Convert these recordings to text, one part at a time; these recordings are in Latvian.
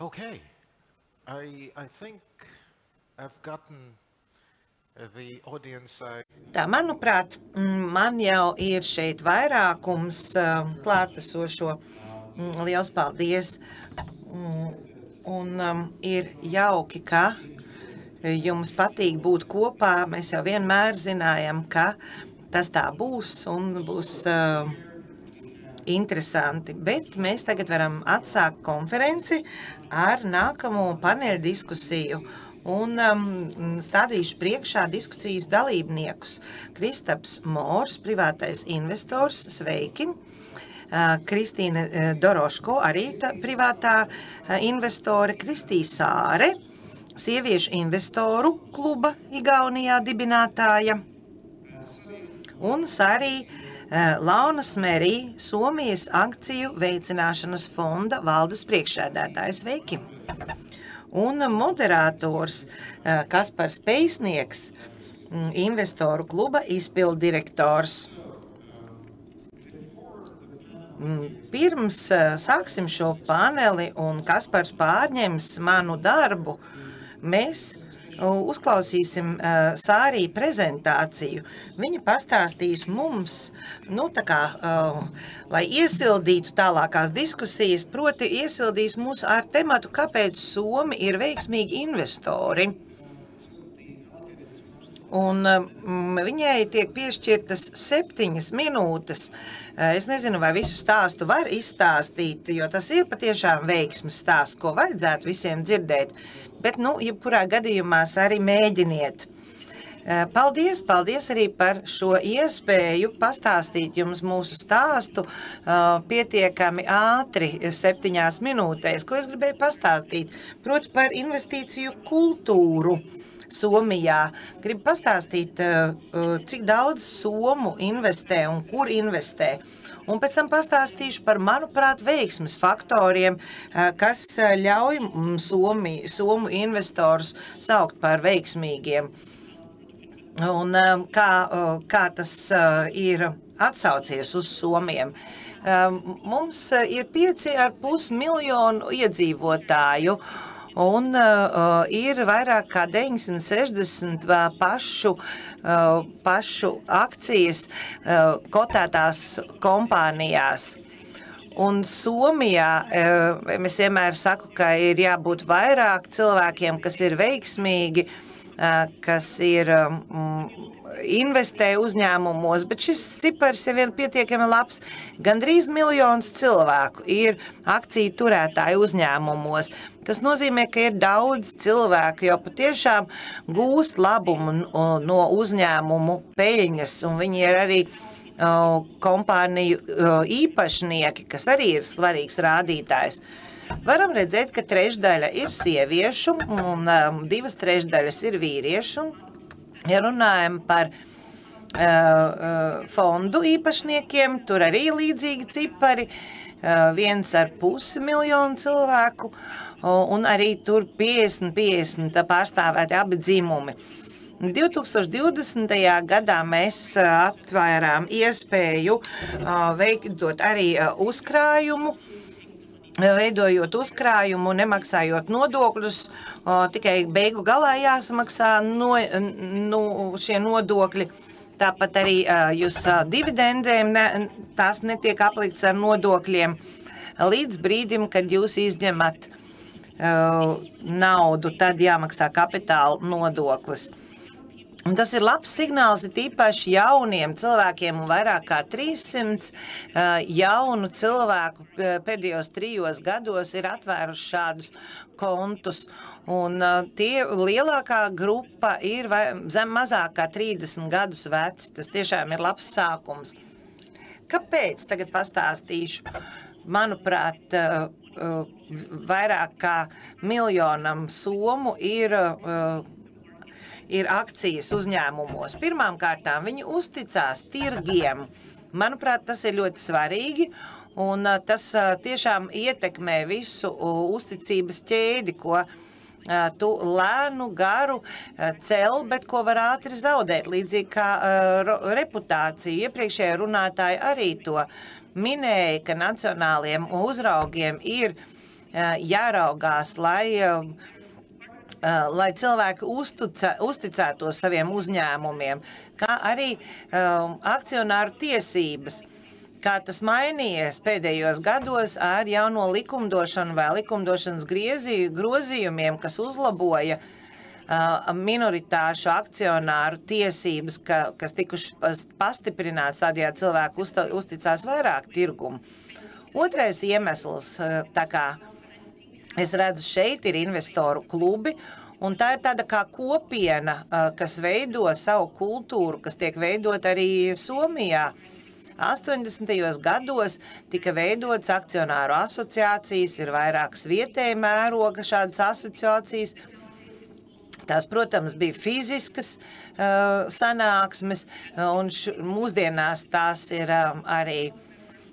Okay, I, I think I've gotten uh, Tā, manuprāt, mm, man jau ir šeit vairākums uh, klātesošo. Mm, Liels paldies! Mm, Un um, ir jauki, ka jums patīk būt kopā. Mēs jau vienmēr zinājām, ka tas tā būs un būs uh, interesanti. Bet mēs tagad varam atsākt konferenci ar nākamo paneļa diskusiju. Un um, stādīšu priekšā diskusijas dalībniekus. Kristaps Mors, privātais investors, sveiki! Uh, Kristīna uh, Doroško, arī tā, privātā uh, investore, Kristīs Sāre, sieviešu investoru kluba Igaunijā dibinātāja, un Sarī Launa Smerī, Somijas akciju veicināšanas fonda valdes priekšsēdētājs. Sveiki! Un moderators Kaspars Peisnieks, mm, investoru kluba izpildirektors. Mm, Pirms eh, sāksim šo paneli un Kaspars pārņems manu darbu, mēs uzklausīsim uh, Sārī prezentāciju. Viņa pastāstīs mums, nu tā kā, uh, lai iesildītu tālākās diskusijas, proti iesildīs mūs ar tematu, kāpēc Somi ir veiksmīgi investori. Un um, viņai tiek piešķirtas septiņas minūtes. Uh, Es nezinu, vai visu stāstu var izstāstīt, jo tas ir patiešām veiksmes stāsts, ko vajadzētu visiem dzirdēt. Bet, nu, jebkurā gadījumā arī mēģiniet. Uh, Paldies, paldies arī par šo iespēju pastāstīt jums mūsu stāstu pietiekami ātri, septiņās minūtēs, ko es gribēju pastāstīt. Proti par investīciju kultūru. Somijā. Gribu pastāstīt, uh, uh, cik daudz somu investē un kur investē. Un pēc tam pastāstīšu par, manuprāt, veiksmes faktoriem, uh, kas ļauj mm, Somi, somu investorus saukt par veiksmīgiem. Un kā, kā tas ir atsaucies uz Somiem. Um, Mums ir 5,5 miljonu iedzīvotāju, un uh, ir vairāk kā 960 uh, pašu, uh, pašu akcijas uh, kotētās kompānijās. Un Somijā uh, es vienmēr saku, ka ir jābūt vairāk cilvēkiem, kas ir veiksmīgi, uh, kas ir um, investē uzņēmumos, bet šis cipars ir pietiekami labs. Gandrīz miljons cilvēku ir akciju turētāji uzņēmumos. Tas nozīmē, ka ir daudz cilvēku, jo patiešām gūst labumu no- uzņēmumu peļņas, un viņi ir arī kompāniju īpašnieki, kas arī ir svarīgs rādītājs. Varam redzēt, ka trešdaļa ir sieviešu un um, divas trešdaļas ir vīriešu. Ja runājam par uh, uh, fondu īpašniekiem, tur arī līdzīgi cipari. Uh, viens ar pusi miljonu cilvēku, uh, un arī tur 50-50 pārstāvēti abi dzimumi. 2020. gadā mēs uh, atvērām iespēju uh, veidot arī uh, uzkrājumu, veidojot uzkrājumu, nemaksājot nodokļus, o, tikai beigu galā jāsamaksā no, nu, šie nodokļi. Tāpat arī jūs dividendēm ne, tās netiek aplikts ar nodokļiem līdz brīdim, kad jūs izņemat ā, naudu, tad jāmaksā kapitāla nodoklis. Un tas ir labs signāls, īpaši jauniem cilvēkiem, un vairāk kā 300 uh, jaunu cilvēku p- pēdējos trijos gados ir atvēruši šādus kontus. Un, uh, tie lielākā grupa ir vai, zem mazāk kā 30 gadus veci. Tas tiešām ir labs sākums. Kāpēc? Tagad pastāstīšu. Manuprāt, uh, uh, vairāk kā miljonam somu ir uh, ir akcijas uzņēmumos. Pirmkārt, viņi uzticās tirgiem. Manuprāt, tas ir ļoti svarīgi. Un tas tiešām ietekmē visu uzticības ķēdi, ko tu lēnu, garu cel, bet ko var ātri zaudēt. Līdzīgi kā reputācija. Iepriekšējā runātāja arī to minēja, ka nacionāliem uzraugiem ir jāraugās, lai lai cilvēki uztuca, uzticētos saviem uzņēmumiem, kā arī um, akcionāru tiesības. Kā tas mainījies pēdējos gados ar jauno likumdošanu vai likumdošanas griezī, grozījumiem, kas uzlaboja uh, minoritāšu akcionāru tiesības, ka, kas tikuši pastiprināts tādējādi cilvēku uzticās vairāk tirgumu. Otrais iemesls, uh, tā kā Es redzu, šeit ir investoru klubi, un tā ir tāda kā kopiena, kas veido savu kultūru, kas tiek veidot arī Somijā. 80. gados tika veidotas akcionāru asociācijas, ir vairākas vietēja mēroga šādas asociācijas. Tās, protams, bija fiziskas uh, sanāksmes, un š, mūsdienās tās ir uh, arī uh,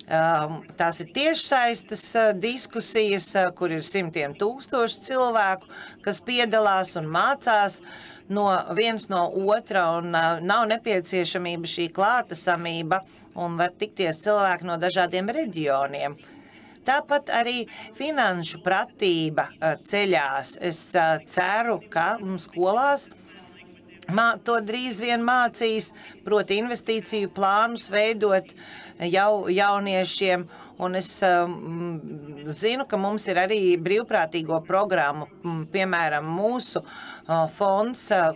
tās ir tiešsaistes uh, diskusijas, uh, kur ir simtiem tūkstoši cilvēku, kas piedalās un mācās no viens no otra, un uh, nav nepieciešamība šī klātesamība, un var tikties cilvēki no dažādiem reģioniem. Tāpat arī finanšu pratība ceļās. Es ceru, ka skolās mā, to drīz vien mācīs, proti investīciju plānus veidot uh, jau jauniešiem. Un es um, zinu, ka mums ir arī brīvprātīgo programmu, piemēram, mūsu uh, fonds uh,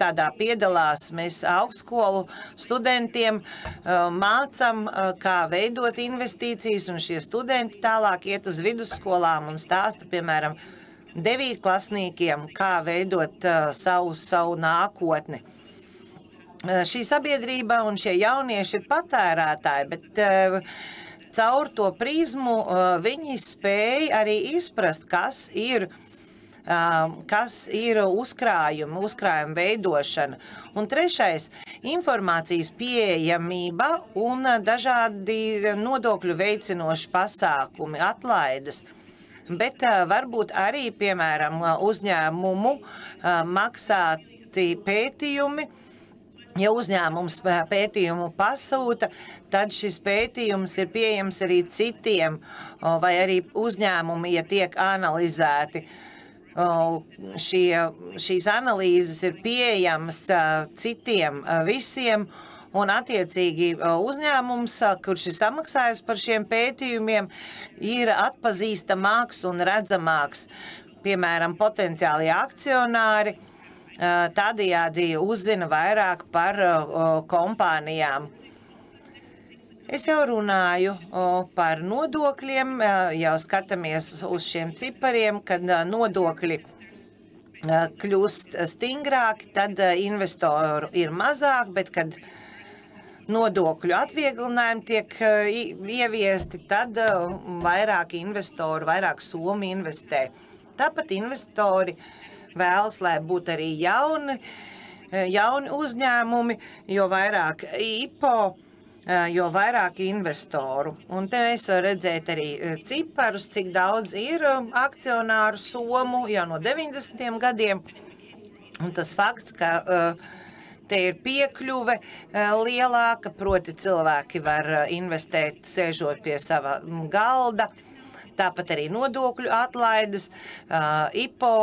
tādā piedalās. Mēs augstskolu studentiem uh, mācam, uh, kā veidot investīcijas, un šie studenti tālāk iet uz vidusskolām un stāsta, piemēram, devītklasniekiem, kā veidot uh, savu, savu nākotni. Eh, šī sabiedrība un šie jaunieši ir patērētāji, bet uh, caur to prizmu uh, viņi spēja arī izprast, kas ir, uh, kas ir uzkrājuma, uzkrājuma veidošana. Un trešais - informācijas pieejamība un dažādi nodokļu veicinoši pasākumi, atlaides. Bet varbūt arī, piemēram, uzņēmumu maksāti pētījumi, Ja uzņēmums pētījumu pasūta, tad šis pētījums ir pieejams arī citiem, vai arī uzņēmumi, ja tiek analizēti. Šie, šīs analīzes ir pieejamas citiem visiem, un attiecīgi uzņēmums, kurš ir samaksājis par šiem pētījumiem, ir atpazīstamāks un redzamāks. Piemēram, potenciāli akcionāri – tādējādi uzzina vairāk par kompānijām. Es jau runāju par nodokļiem, jau skatāmies uz šiem cipariem, kad nodokļi kļūst stingrāki, tad investoru ir mazāk, bet kad nodokļu atvieglinājumi tiek ieviesti, tad vairāk investoru, vairāk somi investē. Tāpat investori uh, vēlas, lai būtu arī jauni, eh, jauni uzņēmumi, jo vairāk IPO, eh, jo vairāk investoru. Un te mēs varam redzēt arī eh, ciparus, cik daudz ir akcionāru somu jau no 90. gadiem. Un tas fakts, ka te ir piekļuve lielāka, proti cilvēki var investēt sēžot pie sava mm, galda. Tāpat arī nodokļu atlaides, IPO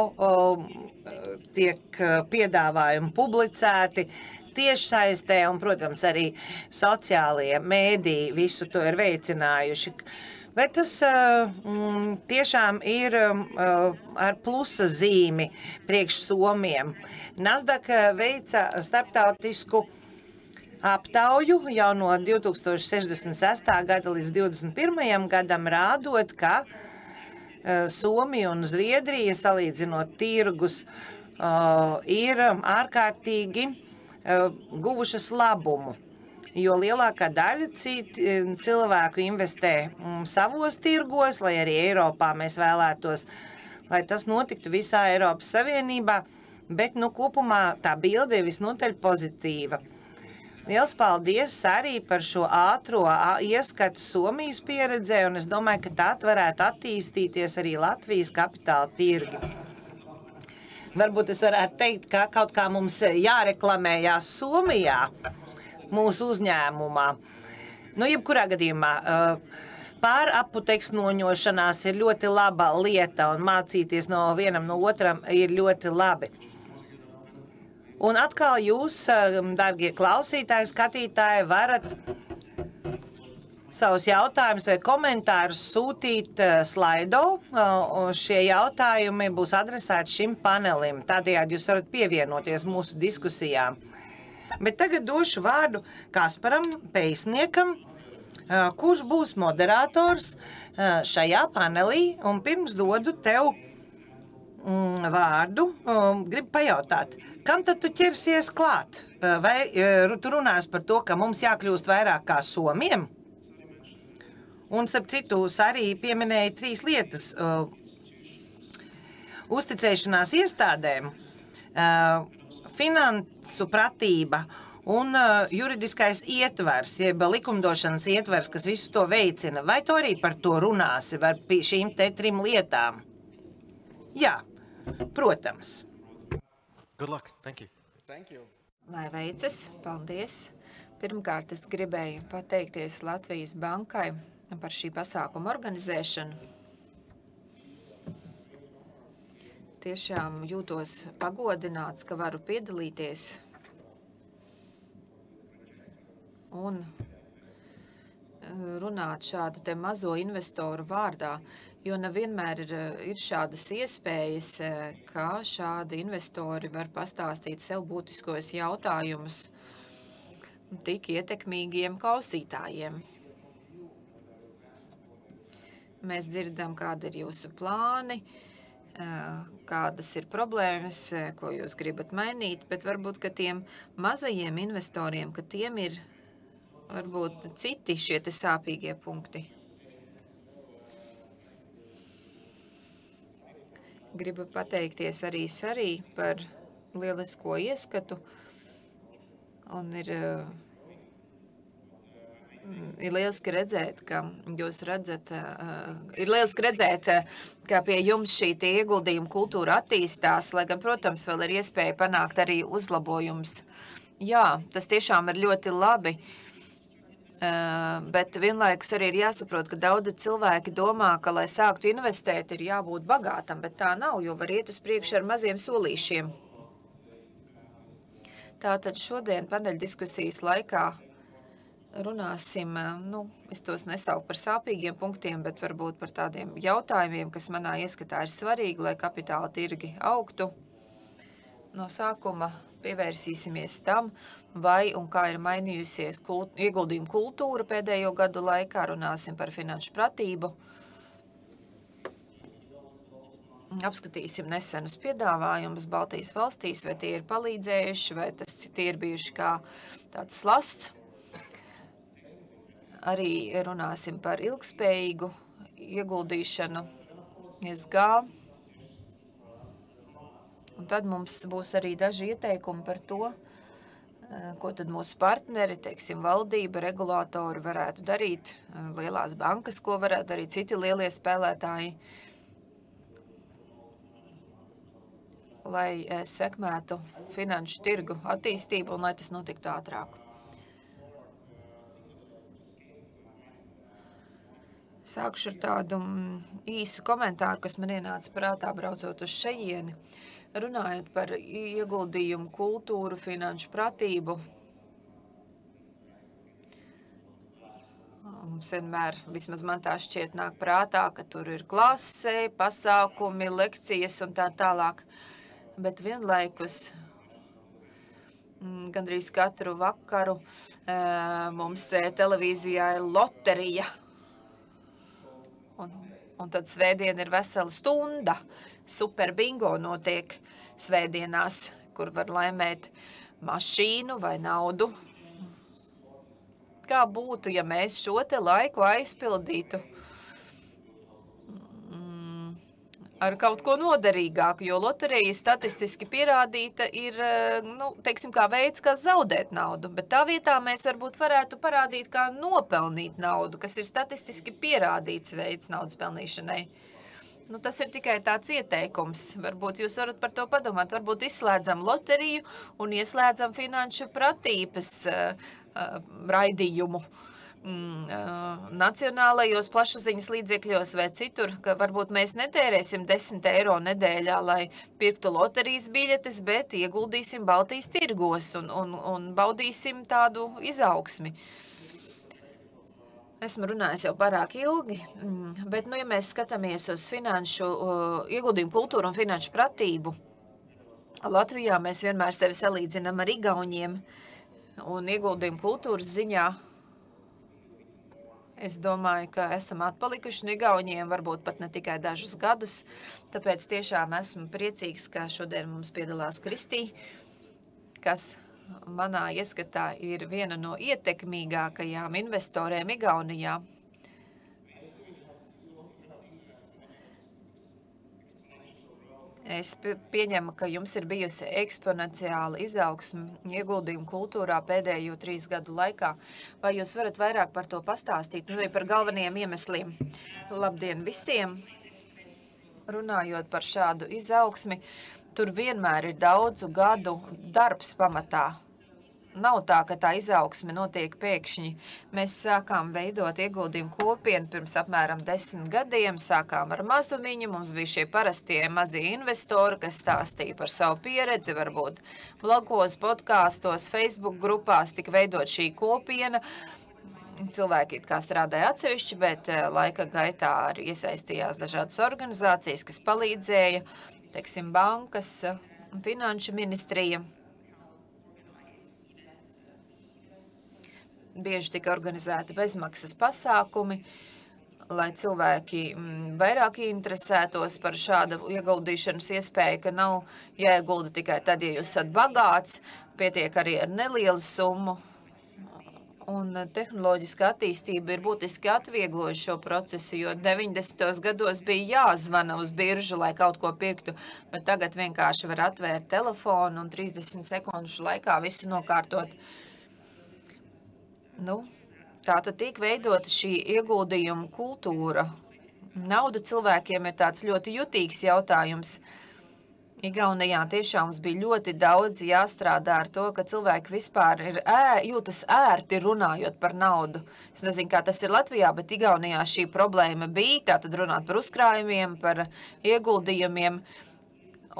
tiek piedāvājumi publicēti tiešsaistē. Un, protams, arī sociālie mēdī visu to ir veicinājuši. Bet tas mm, tiešām ir ar plusa zīmi priekš Somiem. Nasdaq veica starptautisku aptauju jau no 2066. gada līdz 2021. gadam, rādot, ka Somija un Zviedrija salīdzinot tirgus ir ārkārtīgi guvušas labumu. Jo lielākā daļa cilvēku investē um, savos tirgos, lai arī Eiropā mēs vēlētos, lai tas notiktu visā Eiropas Savienībā, bet nu, kopumā tā bilde ir visnotaļ pozitīva. Liels paldies arī par šo ātro ieskatu Somijas pieredzē, un es domāju, ka tā varētu attīstīties arī Latvijas kapitāla tirgi. Varbūt es varētu teikt, ka kaut kā mums jāreklamējās Somijā mūsu uzņēmumā. Nu, jebkurā gadījumā Pāraputeksnoņošanās ir ļoti laba lieta, un mācīties no vienam no otram ir ļoti labi. Un atkal jūs, darbie klausītāji, skatītāji, varat savus jautājumus vai komentārus sūtīt slaido. Šie jautājumi būs adresēti šim panelim. Tādējādi jūs varat pievienoties mūsu diskusijām. Bet tagad došu vārdu Kasparam Peisniekam, kurš būs moderators šajā panelī. Un pirms dodu tev mm, vārdu, gribu pajautāt, kam tad tu ķersies klāt? Vai tu runās par to, ka mums jākļūst vairāk kā somiem? Un, starp citu, arī pieminēja trīs lietas. Uzticēšanās iestādēm, finansu pratība un uh, juridiskais ietvers, jeb likumdošanas ietvers, kas visu to veicina. Vai tu arī par to runāsi, par šīm te trim lietām? Jā, protams. Good luck. Thank you. Thank you. Lai veicas, paldies! Pirmkārt, es gribēju pateikties Latvijas bankai par šī pasākuma organizēšanu. Tiešām jūtos pagodināts, ka varu piedalīties un eh, runāt šādu te mazo investoru vārdā, jo nevienmēr ir, eh, ir šādas iespējas, eh, ka šādi investori var pastāstīt sev būtiskos jautājumus tik ietekmīgiem klausītājiem. Mēs dzirdam, kāda ir jūsu plāni, kādas ir problēmas, ko jūs gribat mainīt, bet varbūt, ka tiem mazajiem investoriem, ka tiem ir varbūt citi šie te sāpīgie punkti? Gribu pateikties arī Sarī par lielisko ieskatu. Un ir, ir lieliski redzēt, ka jūs redzat, ir lieliski redzēt, ka pie jums šī ieguldījuma kultūra attīstās, lai gan, protams, vēl ir iespēja panākt arī uzlabojums. Jā, tas tiešām ir ļoti labi. Uh, Bet vienlaikus arī ir jāsaprot, ka daudzi cilvēki domā, ka, lai sāktu investēt, ir jābūt bagātam, bet tā nav, jo var iet uz priekšu ar maziem solīšiem. Tātad šodien paneļdiskusijas laikā runāsim, nu, es tos nesauku par sāpīgiem punktiem, bet varbūt par tādiem jautājumiem, kas manā ieskatā ir svarīgi, lai kapitāla tirgi augtu. No sākuma pievērsīsimies tam, vai un kā ir mainījusies kult, ieguldījuma kultūra pēdējo gadu laikā, runāsim par finanšu pratību. Apskatīsim nesenus piedāvājumus Baltijas valstīs, vai tie ir palīdzējuši, vai tas tie ir bijuši kā tāds slasts. Arī runāsim par ilgspējīgu ieguldīšanu SG, Un tad mums būs arī daži ieteikumi par to, eh, ko tad mūsu partneri, teiksim, valdība, regulātori varētu darīt, eh, lielās bankas, ko varētu darīt citi lielie spēlētāji, lai eh, sekmētu finanšu tirgu attīstību un lai tas notiktu ātrāk. Sākšu ar tādu mm, īsu komentāru, kas man ienāca prātā braucot uz šejieni. Runājot par ieguldījumu kultūru, finanšu pratību, mums vienmēr, vismaz man tā šķiet, nāk prātā, ka tur ir klase, pasākumi, lekcijas un tā tālāk. Bet vienlaikus mm, gandrīz katru vakaru mums televīzijā ir loterija. Un, un tad svētdien ir vesela stunda super bingo notiek svētdienās, kur var laimēt mašīnu vai naudu. Kā būtu, ja mēs šo te laiku aizpildītu mm, ar kaut ko noderīgāku, jo loterija statistiski pierādīta ir, nu, teiksim, kā veids, kā zaudēt naudu, bet tā vietā mēs varbūt varētu parādīt, kā nopelnīt naudu, kas ir statistiski pierādīts veids naudas pelnīšanai. Nu, tas ir tikai tāds ieteikums. Varbūt jūs varat par to padomāt. Varbūt izslēdzam loteriju un ieslēdzam finanšu pratības uh, uh, raidījumu. Mm, nacionālajos plašsaziņas līdzekļos vai citur, ka varbūt mēs netērēsim 10 eiro nedēļā, lai pirktu loterijas biļetes, bet ieguldīsim Baltijas tirgos un, un, un baudīsim tādu izaugsmi. Esmu runājis jau pārāk ilgi, mm, bet, nu, ja mēs skatāmies uz finanšu ieguldījumu kultūru un finanšu pratību, Latvijā mēs vienmēr sevi salīdzinām ar Igauniem un ieguldījumu kultūras ziņā Es domāju, ka esam atpalikuši no Igauniem, varbūt pat ne tikai dažus gadus. Tāpēc tiešām esmu priecīgs, ka šodien mums piedalās Kristī, kas manā ieskatā ir viena no ietekmīgākajām investoriem Igaunijā. Es pieņemu, ka jums ir bijusi eksponenciāla izaugsme ieguldījumu kultūrā pēdējo trīs gadu laikā. Vai jūs varat vairāk par to pastāstīt un arī par galvenajiem iemesliem? Labdien visiem! Runājot par šādu izaugsmi, tur vienmēr ir daudzu gadu darbs pamatā. Nav tā, ka tā izaugsme notiek pēkšņi. Mēs sākām veidot ieguldījumu kopienu pirms apmēram desmit gadiem. Sākām ar mazumiņu, mums bija šie parastie mazie investori, kas stāstīja par savu pieredzi, varbūt blogos, podkāstos, Facebook grupās tika veidot šī kopiena. Cilvēki strādāja atsevišķi, bet eh, laika gaitā arī iesaistījās dažādas organizācijas, kas palīdzēja, teiksim, bankas, finanšu ministrija. Bieži tika organizēti bezmaksas pasākumi, lai cilvēki mm, vairāk interesētos par šādu ieguldīšanas iespēju, ka nav jāiegulda tikai tad, ja jūs esat bagāts, pietiek arī ar nelielu summu. Un tehnoloģiska attīstība ir būtiski atvieglojuši šo procesu, jo 90. gados bija jāzvana uz biržu, lai kaut ko pirktu, bet tagad vienkārši var atvērt telefonu un 30 sekundžu laikā visu nokārtot. Uh, Nu, tā tad tiek veidota šī ieguldījuma kultūra. Nauda cilvēkiem ir tāds ļoti jutīgs jautājums. Igaunijā tiešām mums bija ļoti daudz jāstrādā ar to, ka cilvēki vispār ir ē, jūtas ērti runājot par naudu. Es nezinu, kā tas ir Latvijā, bet Igaunijā šī problēma bija, tātad runāt par uzkrājumiem, par ieguldījumiem.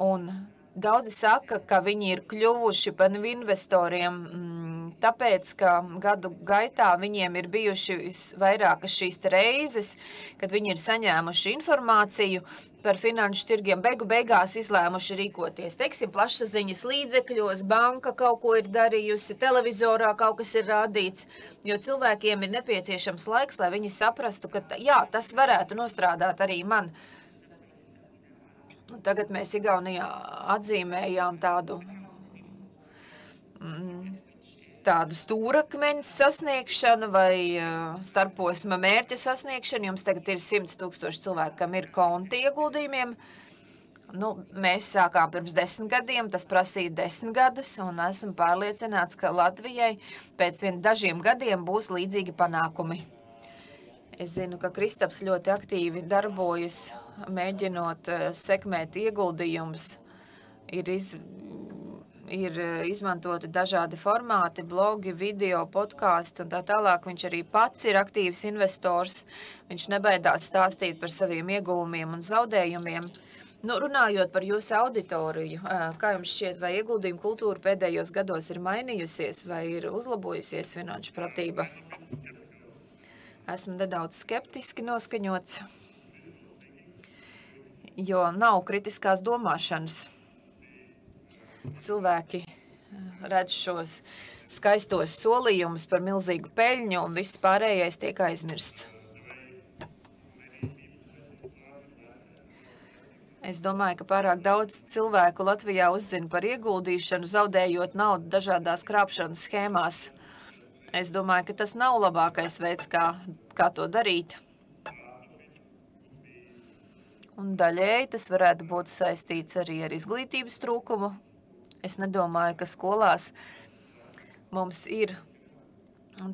Un daudzi saka, ka viņi ir kļuvuši par investoriem. Mm, tāpēc, ka gadu gaitā viņiem ir bijuši vairākas šīs reizes, kad viņi ir saņēmuši informāciju par finanšu tirgiem, beigu beigās izlēmuši rīkoties. Teiksim, plašsaziņas līdzekļos, banka kaut ko ir darījusi, televizorā kaut kas ir rādīts, jo cilvēkiem ir nepieciešams laiks, lai viņi saprastu, ka jā, tas varētu nostrādāt arī man. Tagad mēs Igaunijā atzīmējām tādu mm, tādu stūrakmeņa sasniegšanu vai uh, starposma mērķa sasniegšanu. Jums tagad ir 100 tūkstoši cilvēku, kam ir konti ieguldījumiem. Nu, mēs sākām pirms desmit gadiem, tas prasīja desmit gadus, un esmu pārliecināts, ka Latvijai pēc vien dažiem gadiem būs līdzīgi panākumi. Es zinu, ka Kristaps ļoti aktīvi darbojas, mēģinot uh, sekmēt ieguldījumus. Ir iz, ir e, izmantoti dažādi formāti, blogi, video, podkāsti un tā tālāk. Viņš arī pats ir aktīvs investors. Viņš nebaidās stāstīt par saviem ieguvumiem un zaudējumiem. Nu, runājot par jūsu auditoriju, e, kā jums šķiet, vai ieguldījuma kultūra pēdējos gados ir mainījusies vai ir uzlabojusies finanšu pratība? Esmu nedaudz skeptiski noskaņots, jo nav kritiskās domāšanas cilvēki eh, redz šos skaistos solījumus par milzīgu peļņu, un viss pārējais tiek aizmirsts. Es domāju, ka pārāk daudz cilvēku Latvijā uzzina par ieguldīšanu, zaudējot naudu dažādās krāpšanas schēmās. Es domāju, ka tas nav labākais veids, kā, kā to darīt. Un daļēji tas varētu būt saistīts arī ar izglītības trūkumu, Es nedomāju, ka skolās mums ir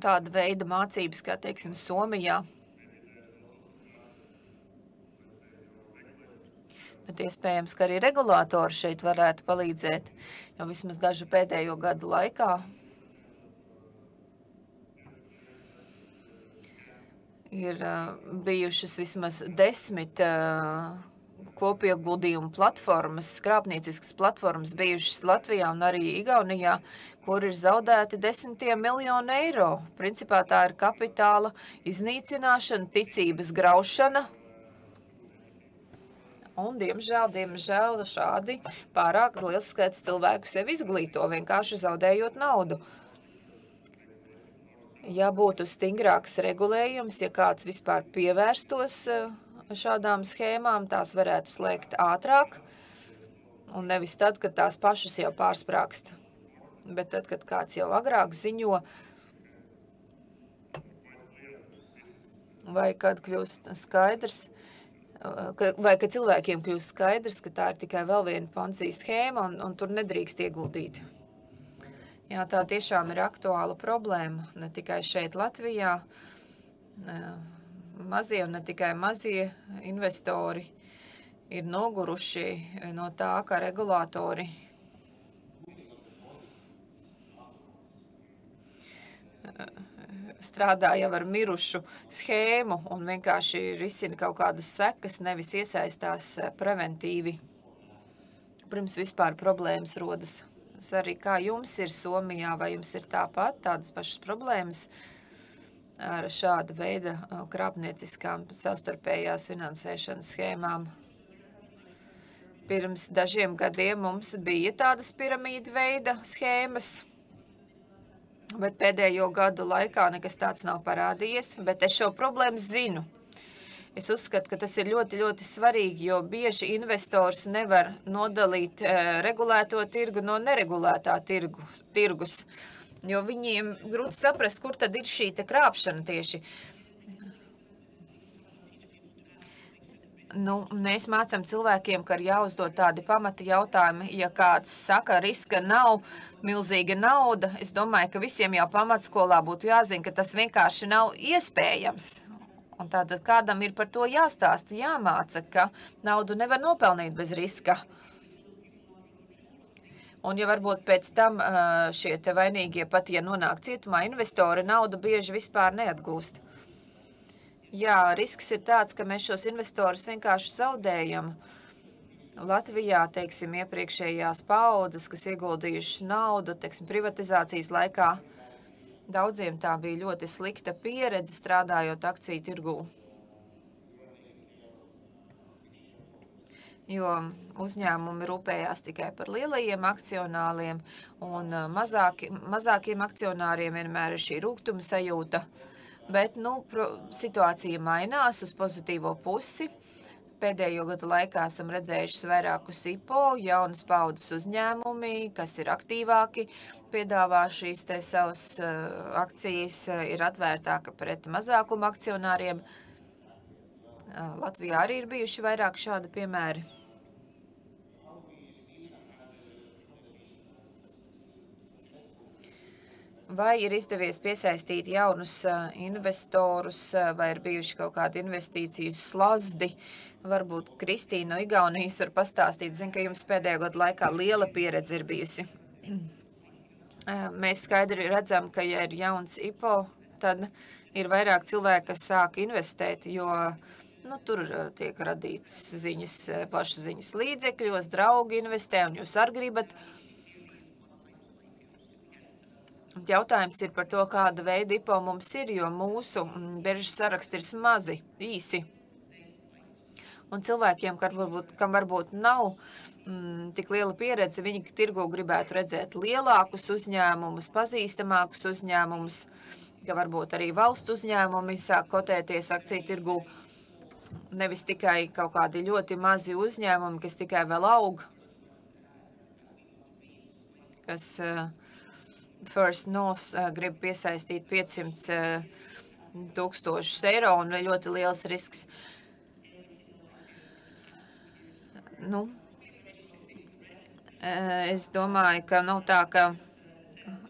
tāda veida mācības, kā teiksim Somijā. Bet iespējams, ka arī regulātori šeit varētu palīdzēt, jo vismaz dažu pēdējo gadu laikā ir uh, bijušas vismaz desmit uh, kopieguldījumu platformas, krāpnieciskas platformas bijušas Latvijā un arī Igaunijā, kur ir zaudēti desmitiem miljonu eiro. Principā tā ir kapitāla iznīcināšana, ticības graušana. Un, diemžēl, diemžēl šādi pārāk liels skaits cilvēku sev izglīto, vienkārši zaudējot naudu. Ja būtu stingrāks regulējums, ja kāds vispār pievērstos uh, šādām schēmām, tās varētu slēgt ātrāk, un nevis tad, kad tās pašas jau pārsprākst. Bet tad, kad kāds jau agrāk ziņo, vai kad kļūst skaidrs, vai ka cilvēkiem kļūst skaidrs, ka tā ir tikai vēl viena Poncija schēma un, un tur nedrīkst ieguldīt. Jā, tā tiešām ir aktuāla problēma, ne tikai šeit Latvijā, mazie un ne tikai mazie investori ir noguruši no tā, ka regulātori strādā jau ar mirušu schēmu un vienkārši risina kaut kādas sekas, nevis iesaistās preventīvi. Pirms vispār problēmas rodas. Es arī kā jums ir Somijā, vai jums ir tāpat tādas pašas problēmas, uh, ar šādu veidu krāpnieciskām savstarpējās finansēšanas schēmām. Pirms dažiem gadiem mums bija tādas piramīda veida schēmas, bet pēdējo gadu laikā nekas tāds nav parādījies, bet es šo problēmu zinu. Es uzskatu, ka tas ir ļoti, ļoti svarīgi, jo bieži investors nevar nodalīt e, regulēto tirgu no neregulētā tirgu, tirgus. Jo viņiem grūti saprast, kur tad ir šī krāpšana tieši. Nu, mēs mācām cilvēkiem, ka ir jāuzdod tādi pamati jautājumi. Ja kāds saka, ka riska nav, milzīga nauda, es domāju, ka visiem jau pamatskolā būtu jāzina, ka tas vienkārši nav iespējams. Un tātad kādam ir par to jāstāsta, jāmāca, ka naudu nevar nopelnīt bez riska. Uh, Un ja varbūt pēc tam šie te vainīgie pat, ja nonāk cietumā, investori naudu bieži vispār neatgūst. Jā, risks ir tāds, ka mēs šos investorus vienkārši zaudējam. Latvijā, teiksim, iepriekšējās paudzes, kas ieguldījušas naudu, teiksim, privatizācijas laikā, daudziem tā bija ļoti slikta pieredze strādājot akciju tirgū. Jo uzņēmumi rūpējās tikai par lielajiem akcionāriem, un uh, mazāki, mazākiem akcionāriem vienmēr ir šī rūgtuma sajūta. Bet nu, pro, situācija mainās uz pozitīvo pusi. Pēdējo gadu laikā esam redzējuši vairākus IPO, jaunas paudzes uzņēmumi, kas ir aktīvāki, piedāvā šīs te savas uh, akcijas, uh, ir atvērtāka pret mazākumu akcionāriem. Uh, Latvijā arī ir bijuši vairāk šādi piemēri. Vai ir izdevies piesaistīt jaunus investorus, vai ir bijuši kaut kādi investīciju slazdi? Varbūt Kristīna no Igaunijas var pastāstīt. Zinu, ka jums pēdējo gadu laikā liela pieredze ir bijusi. Mēs skaidri redzam, ka ja ir jauns IPO, tad ir vairāk cilvēki, kas sāk investēt, jo nu, tur tiek radīts ziņas, plašas ziņas līdzekļos, draugi investē, un jūs arī gribat Jautājums ir par to, kāda veida IPO mums ir, jo mūsu mm, biržas saraksti ir mazi, īsi. Un cilvēkiem, kam varbūt, kam varbūt nav mm, tik liela pieredze, viņi tirgu gribētu redzēt lielākus uzņēmumus, pazīstamākus uzņēmumus, ka varbūt arī valsts uzņēmumi sāk kotēties akciju tirgu. Nevis tikai kaut kādi ļoti mazi uzņēmumi, kas tikai vēl aug, kas uh, First North uh, grib piesaistīt 500 uh, tūkstošus eiro un ļoti liels risks. Nu, uh, es domāju, ka nav tā, ka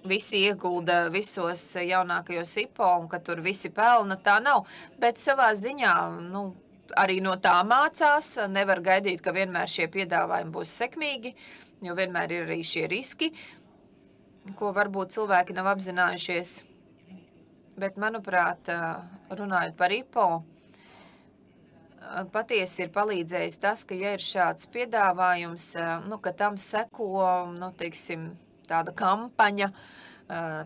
visi iegulda visos jaunākajos IPO un ka tur visi pelna, tā nav. Bet savā ziņā, nu, arī no tā mācās, nevar gaidīt, ka vienmēr šie piedāvājumi būs sekmīgi, jo vienmēr ir arī šie riski. Uh, ko varbūt cilvēki nav apzinājušies. Bet, manuprāt, runājot par IPO, patiesi ir palīdzējis tas, ka, ja ir šāds piedāvājums, nu, ka tam seko, nu, teiksim, tāda kampaņa,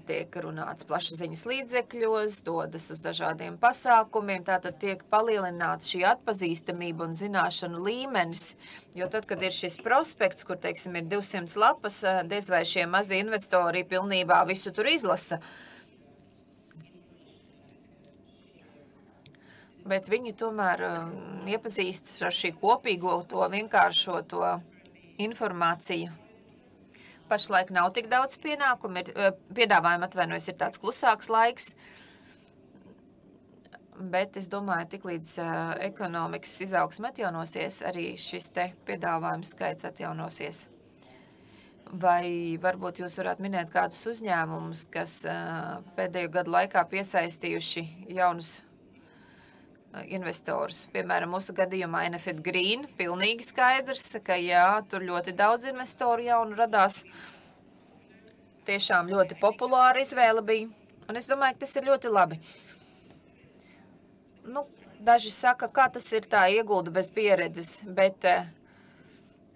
tiek runāts plašsaziņas līdzekļos, dodas uz dažādiem pasākumiem, tātad tiek palielināta šī atpazīstamība un zināšanu līmenis, jo tad, kad ir šis prospekts, kur, teiksim, ir 200 lapas, diez vai šie mazi investori pilnībā visu tur izlasa, bet viņi tomēr iepazīstas ar šī kopīgo, to vienkāršo to informāciju. Pašlaik nav tik daudz pienākumu, ir, uh, piedāvājumu atvainojas, ir tāds klusāks laiks, bet es domāju, tik līdz uh, ekonomikas izaugsme atjaunosies, arī šis te piedāvājums skaits atjaunosies. Vai varbūt jūs varētu minēt kādus uzņēmumus, kas uh, pēdējo gadu laikā piesaistījuši jaunus investors. Piemēram, mūsu gadījumā Enefit Green pilnīgi skaidrs, ka jā, tur ļoti daudz investoru jaunu radās. Tiešām ļoti populāra izvēle bija. Un es domāju, ka tas ir ļoti labi. Nu, daži saka, kā tas ir tā iegulda bez pieredzes, bet eh,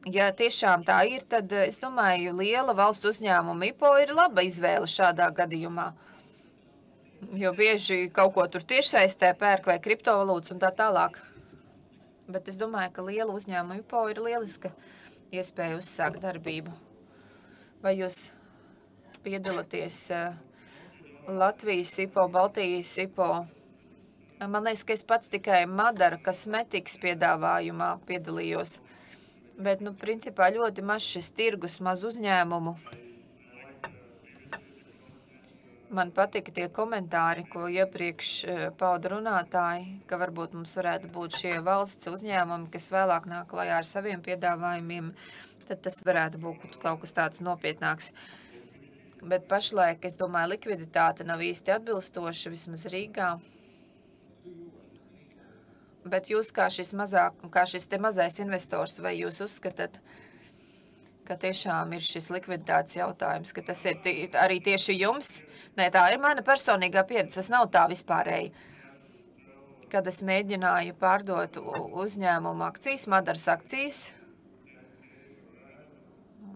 ja tiešām tā ir, tad eh, es domāju, liela valsts uzņēmuma IPO ir laba izvēle šādā gadījumā. Jo bieži kaut ko tur tiešsaistē pērk vai kriptovalūtas un tā tālāk. Bet es domāju, ka liela uzņēmuma IPO ir lieliska iespēja uzsākt darbību. Vai jūs piedalāties uh, Latvijas IPO, Baltijas IPO? Man liekas, ka es pats tikai Madara kosmetikas piedāvājumā piedalījos. Bet, nu, principā ļoti maz šis tirgus, maz uzņēmumu. Man patika tie komentāri, ko iepriekš e, pauda runātāji, ka varbūt mums varētu būt šie valsts uzņēmumi, kas vēlāk nāk klajā ar saviem piedāvājumiem, tad tas varētu būt kaut kas tāds nopietnāks. Bet pašlaik, es domāju, likviditāte nav īsti atbilstoša, vismaz Rīgā. Bet jūs kā šis, mazāk, kā šis te mazais investors, vai jūs uzskatāt, ka ka tiešām ir šis likviditātes jautājums, ka tas ir arī tieši jums. Nē, tā ir mana personīgā pieredze, tas nav tā vispārēji. Kad es mēģināju pārdot uzņēmumu akcijas, Madaras akcijas,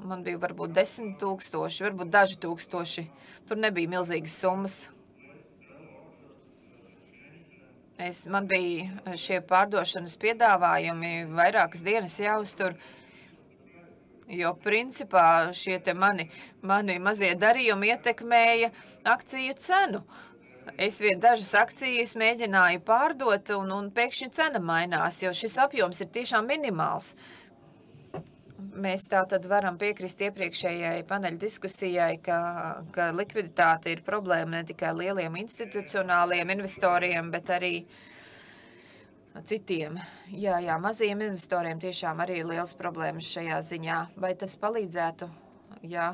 man bija varbūt desmit tūkstoši, varbūt daži tūkstoši. Tur nebija milzīgas summas. Es, man bija šie pārdošanas piedāvājumi vairākas dienas jāuztur. Jo principā šie mani, mani mazie darījumi ietekmēja akciju cenu. Es vien dažas akcijas mēģināju pārdot, un, un pēkšņi cena mainās, jo šis apjoms ir tiešām minimāls. Mēs tā tad varam piekrist iepriekšējai paneļa diskusijai, ka, ka likviditāte ir problēma ne tikai lieliem institucionāliem investoriem, bet arī uh, citiem. Jā, jā, maziem investoriem tiešām arī ir liels problēmas šajā ziņā. Vai tas palīdzētu, jā,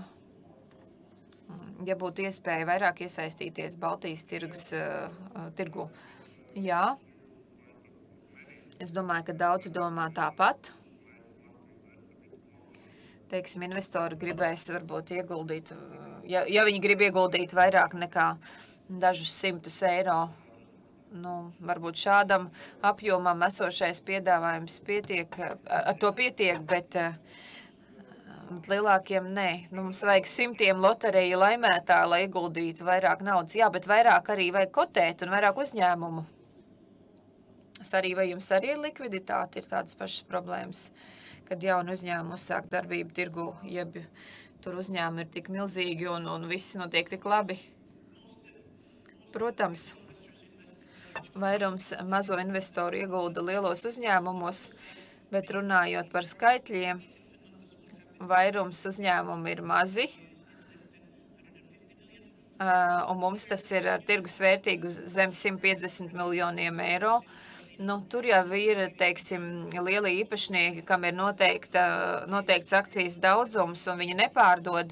ja būtu iespēja vairāk iesaistīties Baltijas tirgus, uh, tirgu? Jā, es domāju, ka daudzi domā tāpat. Teiksim, investori gribēs varbūt ieguldīt, ja, ja viņi grib ieguldīt vairāk nekā dažus simtus eiro nu, varbūt šādam apjomam esošais piedāvājums pietiek, ar to pietiek, bet uh, lielākiem nē. Nu, mums vajag simtiem loteriju laimētā, lai ieguldītu vairāk naudas. Jā, bet vairāk arī vajag kotēt un vairāk uzņēmumu. Es arī, vai jums arī ir likviditāte, ir tādas pašas problēmas, kad jauni uzņēmumi uzsāk darbību tirgu, jeb tur uzņēmumi ir tik milzīgi un, un viss notiek tik labi. Protams, Vairums mazo investoru iegulda lielos uzņēmumos, bet runājot par skaitļiem, vairums uzņēmumu ir mazi, un mums tas ir ar tirgus vērtīgu zem 150 miljoniem eiro. Nu, tur jau ir, teiksim, lieli īpašnieki, kam ir noteikta, noteikts akcijas daudzums, un viņi nepārdod,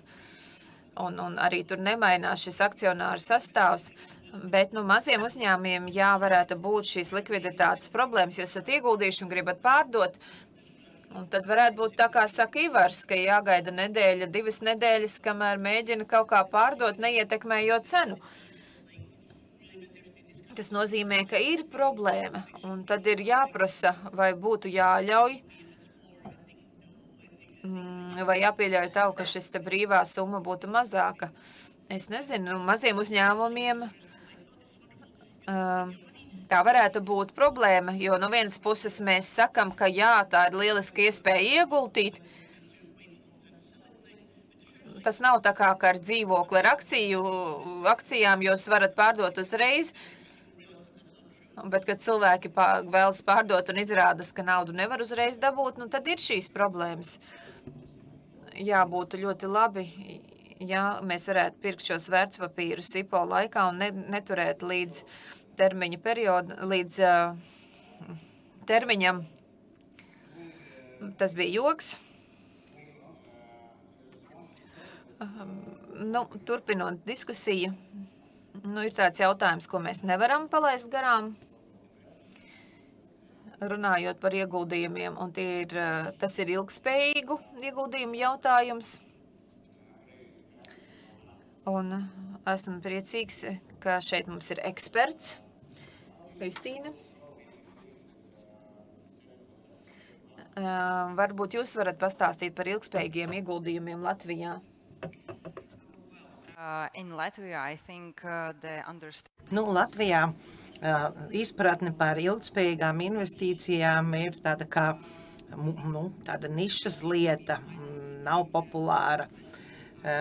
un, un arī tur nemainās šis akcionāru sastāvs. Bet nu, maziem uzņēmumiem, jā, varētu būt šīs likviditātes problēmas, jo esat ieguldījuši un gribat pārdot. Un tad varētu būt tā, kā saka Ivars, ka jāgaida nedēļa, divas nedēļas, kamēr mēģina kaut kā pārdot, neietekmējot cenu. Tas nozīmē, ka ir problēma, un tad ir jāprasa, vai būtu jāļauj, mm, vai jāpieļauj tā, ka šis te brīvā summa būtu mazāka. Es nezinu, maziem uzņēmumiem uh, tā varētu būt problēma, jo no vienas puses mēs sakam, ka jā, tā ir lieliska iespēja ieguldīt, tas nav tā kā ar dzīvokli ar akciju, akcijām, jūs varat pārdot uzreiz, Bet, kad cilvēki pār, vēlas pārdot un izrādās, ka naudu nevar uzreiz dabūt, nu, tad ir šīs problēmas. Jā, būtu ļoti labi, ja mēs varētu pirkt šos vērtspapīrus IPO laikā un ne, neturēt līdz termiņa periodu, līdz uh, termiņam. Tas bija joks. Um, nu, turpinot diskusiju, nu, ir tāds jautājums, ko mēs nevaram palaist garām runājot par ieguldījumiem, un ir, eh, tas ir ilgspējīgu ieguldījumu jautājums. Un esmu priecīgs, ka šeit mums ir eksperts, Kristīna. Uh, varbūt jūs varat pastāstīt par ilgspējīgiem ieguldījumiem Latvijā. Uh, I think uh. Nu, Latvijā uh, izpratne par ilgspējīgām investīcijām ir tāda kā nu, tāda nišas lieta, nav populāra. Uh,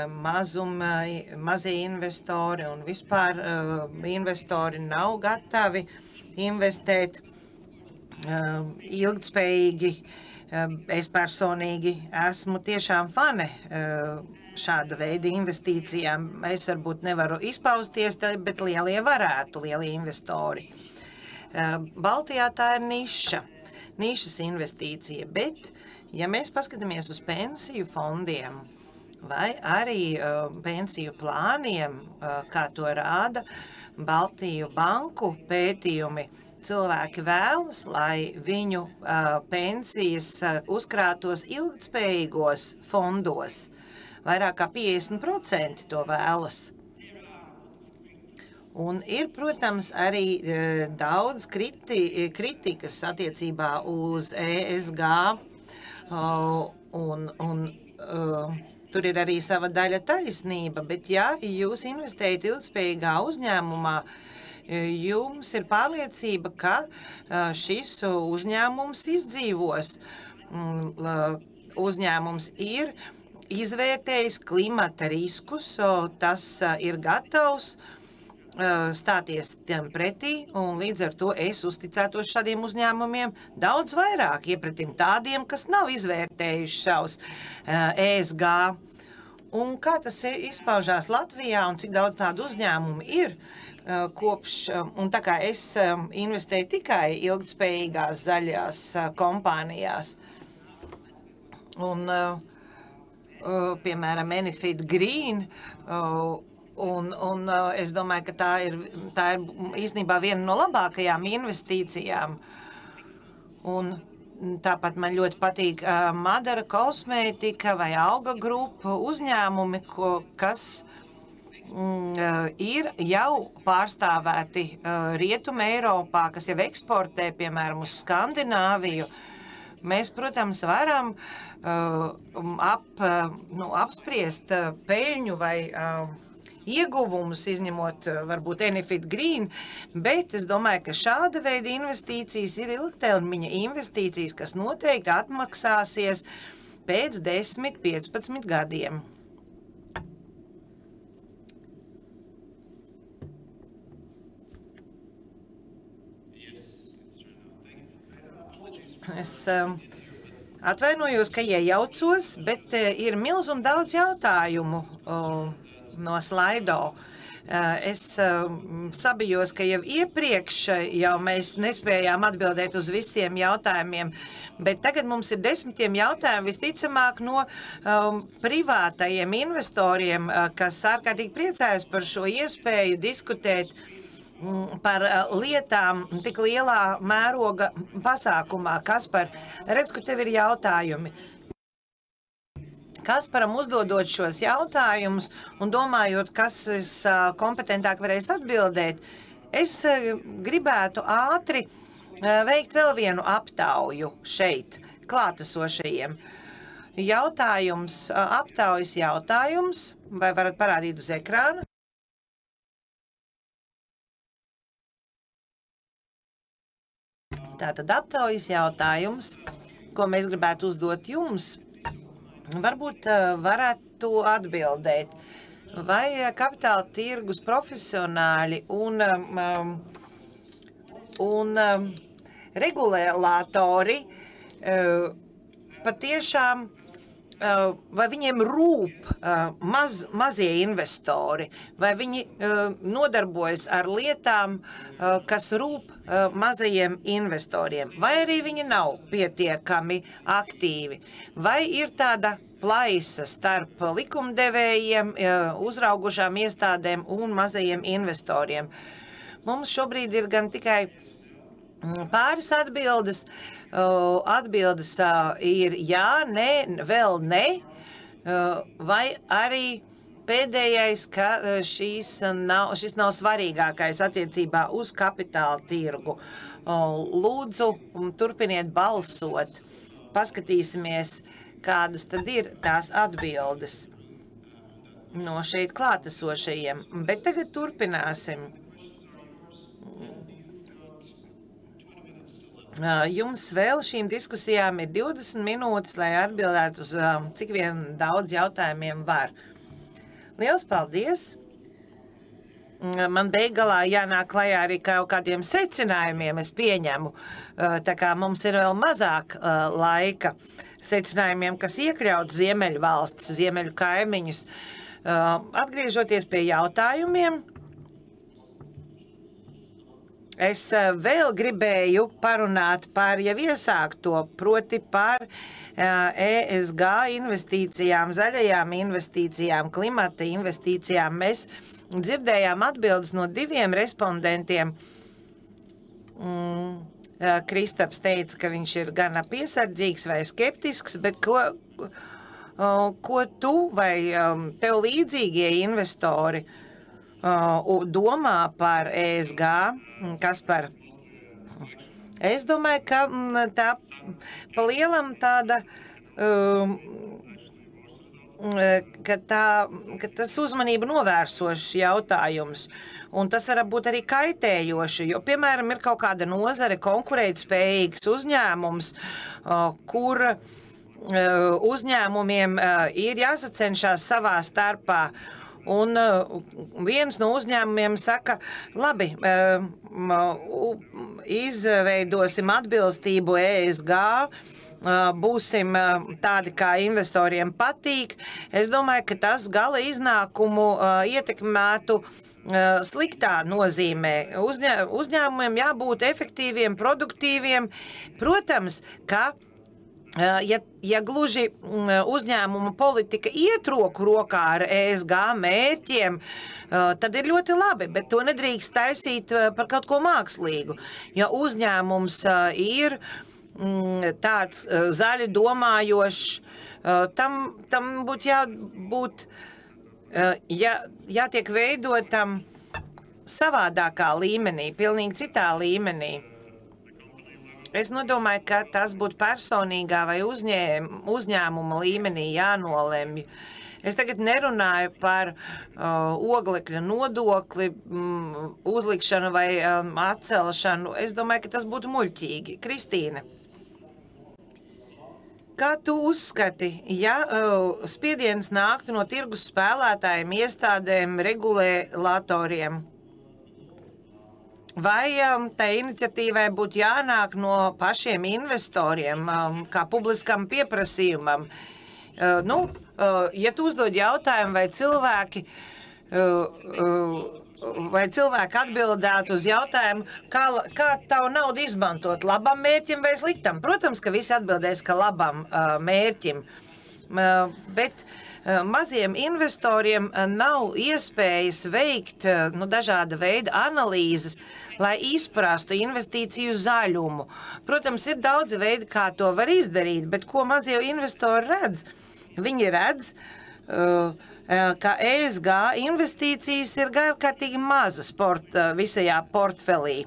mazuma, mazie investori un vispār uh, investori nav gatavi investēt ilgspējīgi. Uh, es personīgi esmu tiešām fane šāda veida investīcijām. Es varbūt nevaru izpausties, bet lielie varētu, lielie investori. Baltijā tā ir niša, nišas investīcija, bet ja mēs paskatāmies uz pensiju fondiem vai arī pensiju plāniem, kā to rāda Baltiju banku pētījumi, cilvēki vēlas, lai viņu pensijas uzkrātos ilgtspējīgos fondos. Vairāk kā 50% to vēlas. Un ir, protams, arī daudz kriti, kritikas attiecībā uz ESG, un, un tur ir arī sava daļa taisnība, bet ja jūs investējat ilgspējīgā uzņēmumā, e, jums ir pārliecība, ka šis uzņēmums izdzīvos. Uzņēmums ir izvērtējis klimata riskus, tas ir gatavs stāties tiem pretī, un līdz ar to es uzticētos šādiem uzņēmumiem daudz vairāk iepratim tādiem, kas nav izvērtējuši savus ESG. Un kā tas izpaužās Latvijā un cik daudz tādu uzņēmumu ir kopš, un tā kā es investēju tikai ilgtspējīgās zaļās kompānijās, un piemēram, Enifit Green. Uh, un, un uh, es domāju, ka tā ir, tā ir īstenībā viena no labākajām investīcijām. Un tāpat man ļoti patīk Madara kosmētika vai auga grupa uzņēmumi, ko, kas mm, ir jau pārstāvēti Rietuma Eiropā, kas jau eksportē, piemēram, uz Skandināviju. Mēs, protams, varam ap, nu, apspriest peļņu vai ieguvumus, izņemot varbūt Enefit Green, bet es domāju, ka šāda veida investīcijas ir ilgtermiņa investīcijas, kas noteikti atmaksāsies pēc 10, 15 gadiem. Es um, atvainojos, ka iejaucos, bet uh, ir milzum daudz jautājumu uh, no slaido. Uh, es uh, sabijos, ka jau iepriekš jau mēs nespējām atbildēt uz visiem jautājumiem, bet tagad mums ir desmitiem jautājumu visticamāk no um, privātajiem investoriem, kas ārkārtīgi priecājas par šo iespēju diskutēt Mm, par eh, lietām tik lielā mēroga pasākumā. Kaspar, redz, ka tev ir jautājumi. Kasparam uzdodot šos jautājumus un domājot, kas kompetentāk varēs atbildēt, Es gribētu ātri veikt vēl vienu aptauju šeit, klātesošajiem. Jautājums, aptaujas jautājums, vai varat parādīt uz ekrāna? Tātad aptaujas jautājums, ko mēs gribētu uzdot jums, varbūt eh, varētu atbildēt. Vai eh, kapitāla tirgus profesionāļi un, um, un regulātori patiešām vai viņiem rūp uh, maz, mazie investori, vai viņi nodarbojas ar lietām, kas rūp mazajiem investoriem, vai arī viņi nav pietiekami aktīvi, vai ir tāda plaisa starp likumdevējiem, uzraugušām iestādēm un mazajiem investoriem. Mums šobrīd ir gan tikai mm, pāris atbildes, atbildes ir jā, nē, vēl ne, vai arī pēdējais, ka nav, šis nav svarīgākais attiecībā uz kapitāla tirgu. Lūdzu, turpiniet balsot. Paskatīsimies, kādas tad ir tās atbildes no šeit klātesošajiem. Bet tagad turpināsim. Jums vēl šīm diskusijām ir 20 minūtes, lai atbildētu uz cik vien daudz jautājumiem var. Liels paldies! Man beigalā jānāk klajā arī kaut kādiem secinājumiem, es pieņemu. Tā kā mums ir vēl mazāk laika secinājumiem, kas iekļaut Ziemeļu valsts, Ziemeļu kaimiņus. Atgriežoties pie jautājumiem, Es vēl gribēju parunāt par jau iesākto, proti par ESG investīcijām, zaļajām investīcijām, klimata investīcijām. Mēs dzirdējām atbildes no diviem respondentiem. Mm, Kristaps teica, ka viņš ir gana piesardzīgs vai skeptisks, bet ko, ko tu vai tev līdzīgie investori domā par ESG, kas par Es domāju, ka tā pa lielam tāda, um, ka, tā, ka tas uzmanību novērsošs jautājums. Un tas var būt arī kaitējoši, jo, piemēram, ir kaut kāda nozare, konkurētspējīgs uzņēmums, kur uzņēmumiem ir jāsacenšas savā starpā. Un viens no uzņēmumiem saka, labi, izveidosim atbilstību ESG, būsim tādi, kā investoriem patīk. Es domāju, ka tas gala iznākumu ietekmētu sliktā nozīmē. Uzņē, uzņēmumiem jābūt efektīviem, produktīviem. Protams, ka Ja, ja gluži uzņēmuma politika iet roku rokā ar ESG mērķiem, tad ir ļoti labi, bet to nedrīkst taisīt par kaut ko mākslīgu. Ja uzņēmums ir tāds zaļi domājošs, tam, tam būtu jābūt, jā, jātiek veidotam savādākā līmenī, pilnīgi citā līmenī. Es nedomāju, ka tas būtu personīgā vai uzņēm, uzņēmuma līmenī jānolemj. Es tagad nerunāju par uh, oglekļa nodokli, um, uzlikšanu vai um, atcelšanu. Es domāju, ka tas būtu muļķīgi. Kristīne. Kā tu uzskati, ja uh, spiediens nāktu no tirgus spēlētājiem, iestādēm, regulēlatoriem? Vai um, tai iniciatīvai būtu jānāk no pašiem investoriem, um, kā publiskam pieprasījumam? Uh, nu, uh, ja tu uzdod jautājumu, vai cilvēki, uh, uh, vai cilvēki atbildētu uz jautājumu, kā, kā tavu naudu izmantot, labam mērķim vai sliktam? Protams, ka visi atbildēs, ka labam uh, mērķim. Uh, bet uh, maziem investoriem uh, nav iespējas veikt nu, dažāda veida analīzes, lai izprastu investīciju zaļumu. Protams, ir daudzi veidi, kā to var izdarīt, bet ko mazie investori redz? Viņi redz, ka ESG investīcijas ir ārkārtīgi mazas port, visajā portfelī.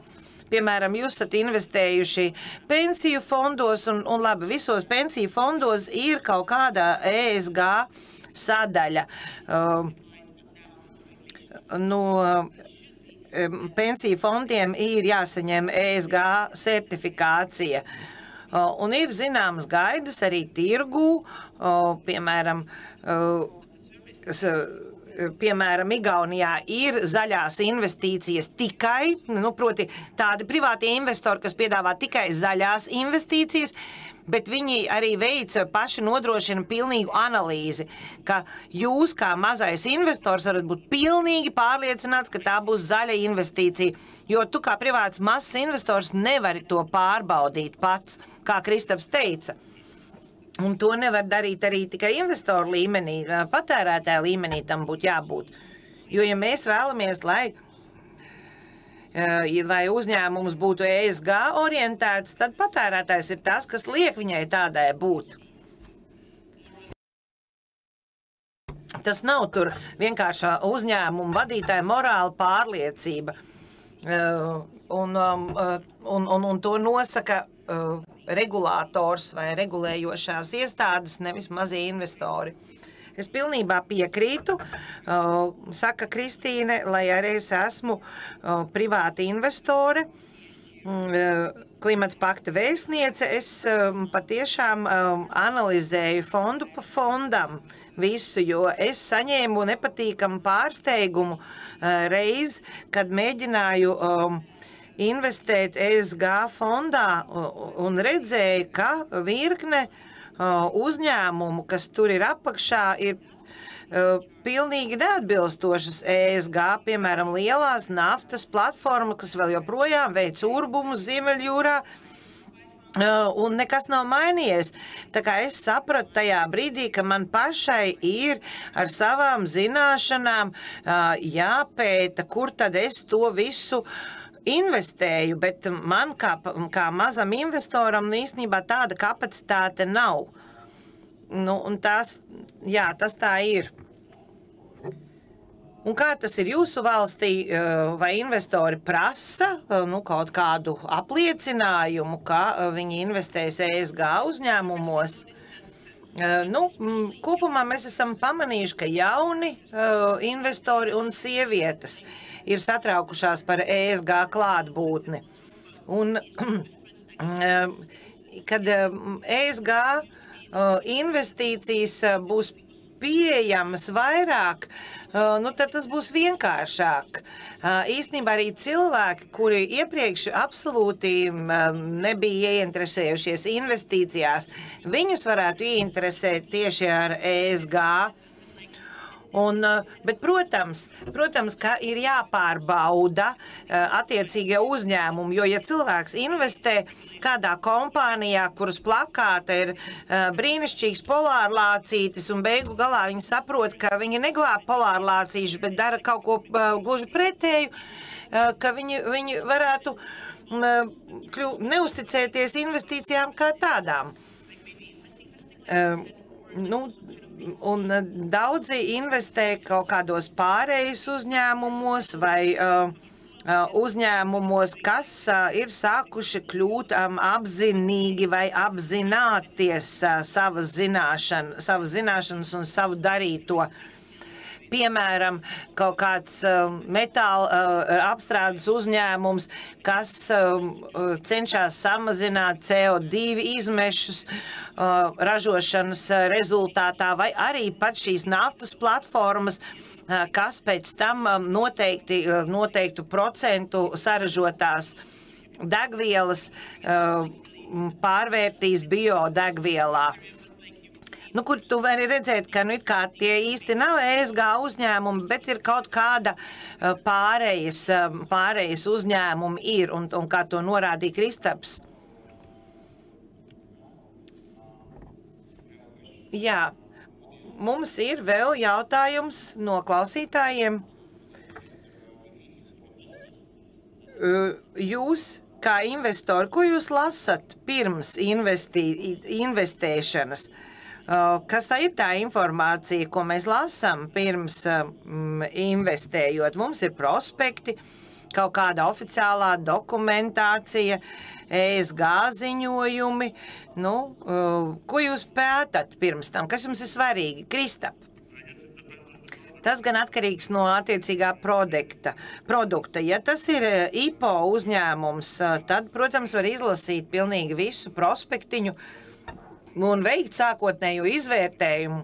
Piemēram, jūs esat investējuši pensiju fondos, un, un labi, visos pensiju fondos ir kaut kāda ESG sadaļa. Uh, no pensiju fondiem ir jāsaņem ESG certifikācija. Un ir zināmas gaidas arī tirgū, piemēram, kas, piemēram, Igaunijā ir zaļās investīcijas tikai, nu, proti tādi privātie investori, kas piedāvā tikai zaļās investīcijas, bet viņi arī veica paši nodrošina pilnīgu analīzi, ka jūs kā mazais investors varat būt pilnīgi pārliecināts, ka tā būs zaļa investīcija, jo tu kā privāts mazs investors nevari to pārbaudīt pats, kā Kristaps teica. Un to nevar darīt arī tikai investoru līmenī, patērētāja līmenī tam būtu jābūt. Jo, ja mēs vēlamies, lai lai uzņēmums būtu ESG orientēts, tad patērētājs ir tas, kas liek viņai tādai būt. Tas nav tur vienkārši uzņēmuma vadītāja morāla pārliecība. Un, un, un, un to nosaka regulators vai regulējošās iestādes, nevis mazie investori. Es pilnībā piekrītu, uh, saka Kristīne, lai arī es esmu uh, privāta investore. Uh, klimata pakta vēstniece, es um, patiešām um, analizēju fondu pa fondam visu, jo es saņēmu nepatīkamu pārsteigumu reiz, kad mēģināju um, investēt ESG fondā un redzēju, ka virkne uh, uzņēmumu, kas tur ir apakšā, ir pilnīgi neatbilstošas ESG, piemēram, lielās naftas platformas, kas vēl joprojām veic urbumu Ziemeļjūrā. Un nekas nav mainījies. Tā kā es sapratu tajā brīdī, ka man pašai ir ar savām zināšanām jāpēta, kur tad es to visu investēju, bet man kā, kā mazam investoram īstenībā tāda kapacitāte nav. Nu, tas, jā, tas tā ir. Un kā tas ir jūsu valstī, vai investori prasa nu, kaut kādu apliecinājumu, ka viņi investēs ESG uzņēmumos? Nu, kopumā mēs esam pamanījuši, ka jauni investori un sievietes ir satraukušās par ESG klātbūtni. Un, kad ESG investīcijas būs pieejamas vairāk, nu, tad tas būs vienkāršāk. Īstenībā arī cilvēki, kuri iepriekš absolūti nebija ieinteresējušies investīcijās, viņus varētu ieinteresēt tieši ar ESG Un, eh, bet, protams, protams, ka ir jāpārbauda eh, attiecīgie uzņēmumi, jo, ja cilvēks investē kādā kompānijā, kuras plakāta ir eh, brīnišķīgs polārlācītis, un beigu galā viņi saprot, ka viņi neglāb polārlācīšus, bet dara kaut ko gluži pretēju, ka viņi, viņi varētu kļu, neusticēties investīcijām kā tādām. Nu, un eh, daudzi investē kaut kādos pārejas uzņēmumos vai uh, uzņēmumos, kas ir sākuši kļūt apzinīgi vai apzināties savas, zināšana, savas zināšanas un savu darīto. Piemēram, kaut kāds uh, metāla uh, apstrādes uzņēmums, kas uh, cenšas samazināt CO2 izmešus, uh, ražošanas rezultātā, vai arī pat šīs naftas platformas, kas pēc tam um, noteikti, noteiktu procentu saražotās degvielas pārvērtīs biodegvielā. Nu, kur tu vari redzēt, ka nu, tie īsti nav ESG uzņēmumi, bet ir kaut kāda pārējas, pārējas uzņēmumi ir, un, un kā to norādīja Kristaps. Jā, mums ir vēl jautājums no klausītājiem. Jūs, kā investori, ko jūs lasat pirms investī, investēšanas? Uh, Kas tā ir tā informācija, ko mēs lasām pirms um, investējot? Mums ir prospekti, kaut kāda oficiālā dokumentācija, ESG ziņojumi. Nu, uh, ko jūs pētat pirms tam? Kas jums ir svarīgi? Kristap. Tas gan atkarīgs no attiecīgā produkta. produkta. Ja tas ir IPO uzņēmums, tad, protams, var izlasīt pilnīgi visu prospektiņu un veikt sākotnējo izvērtējumu.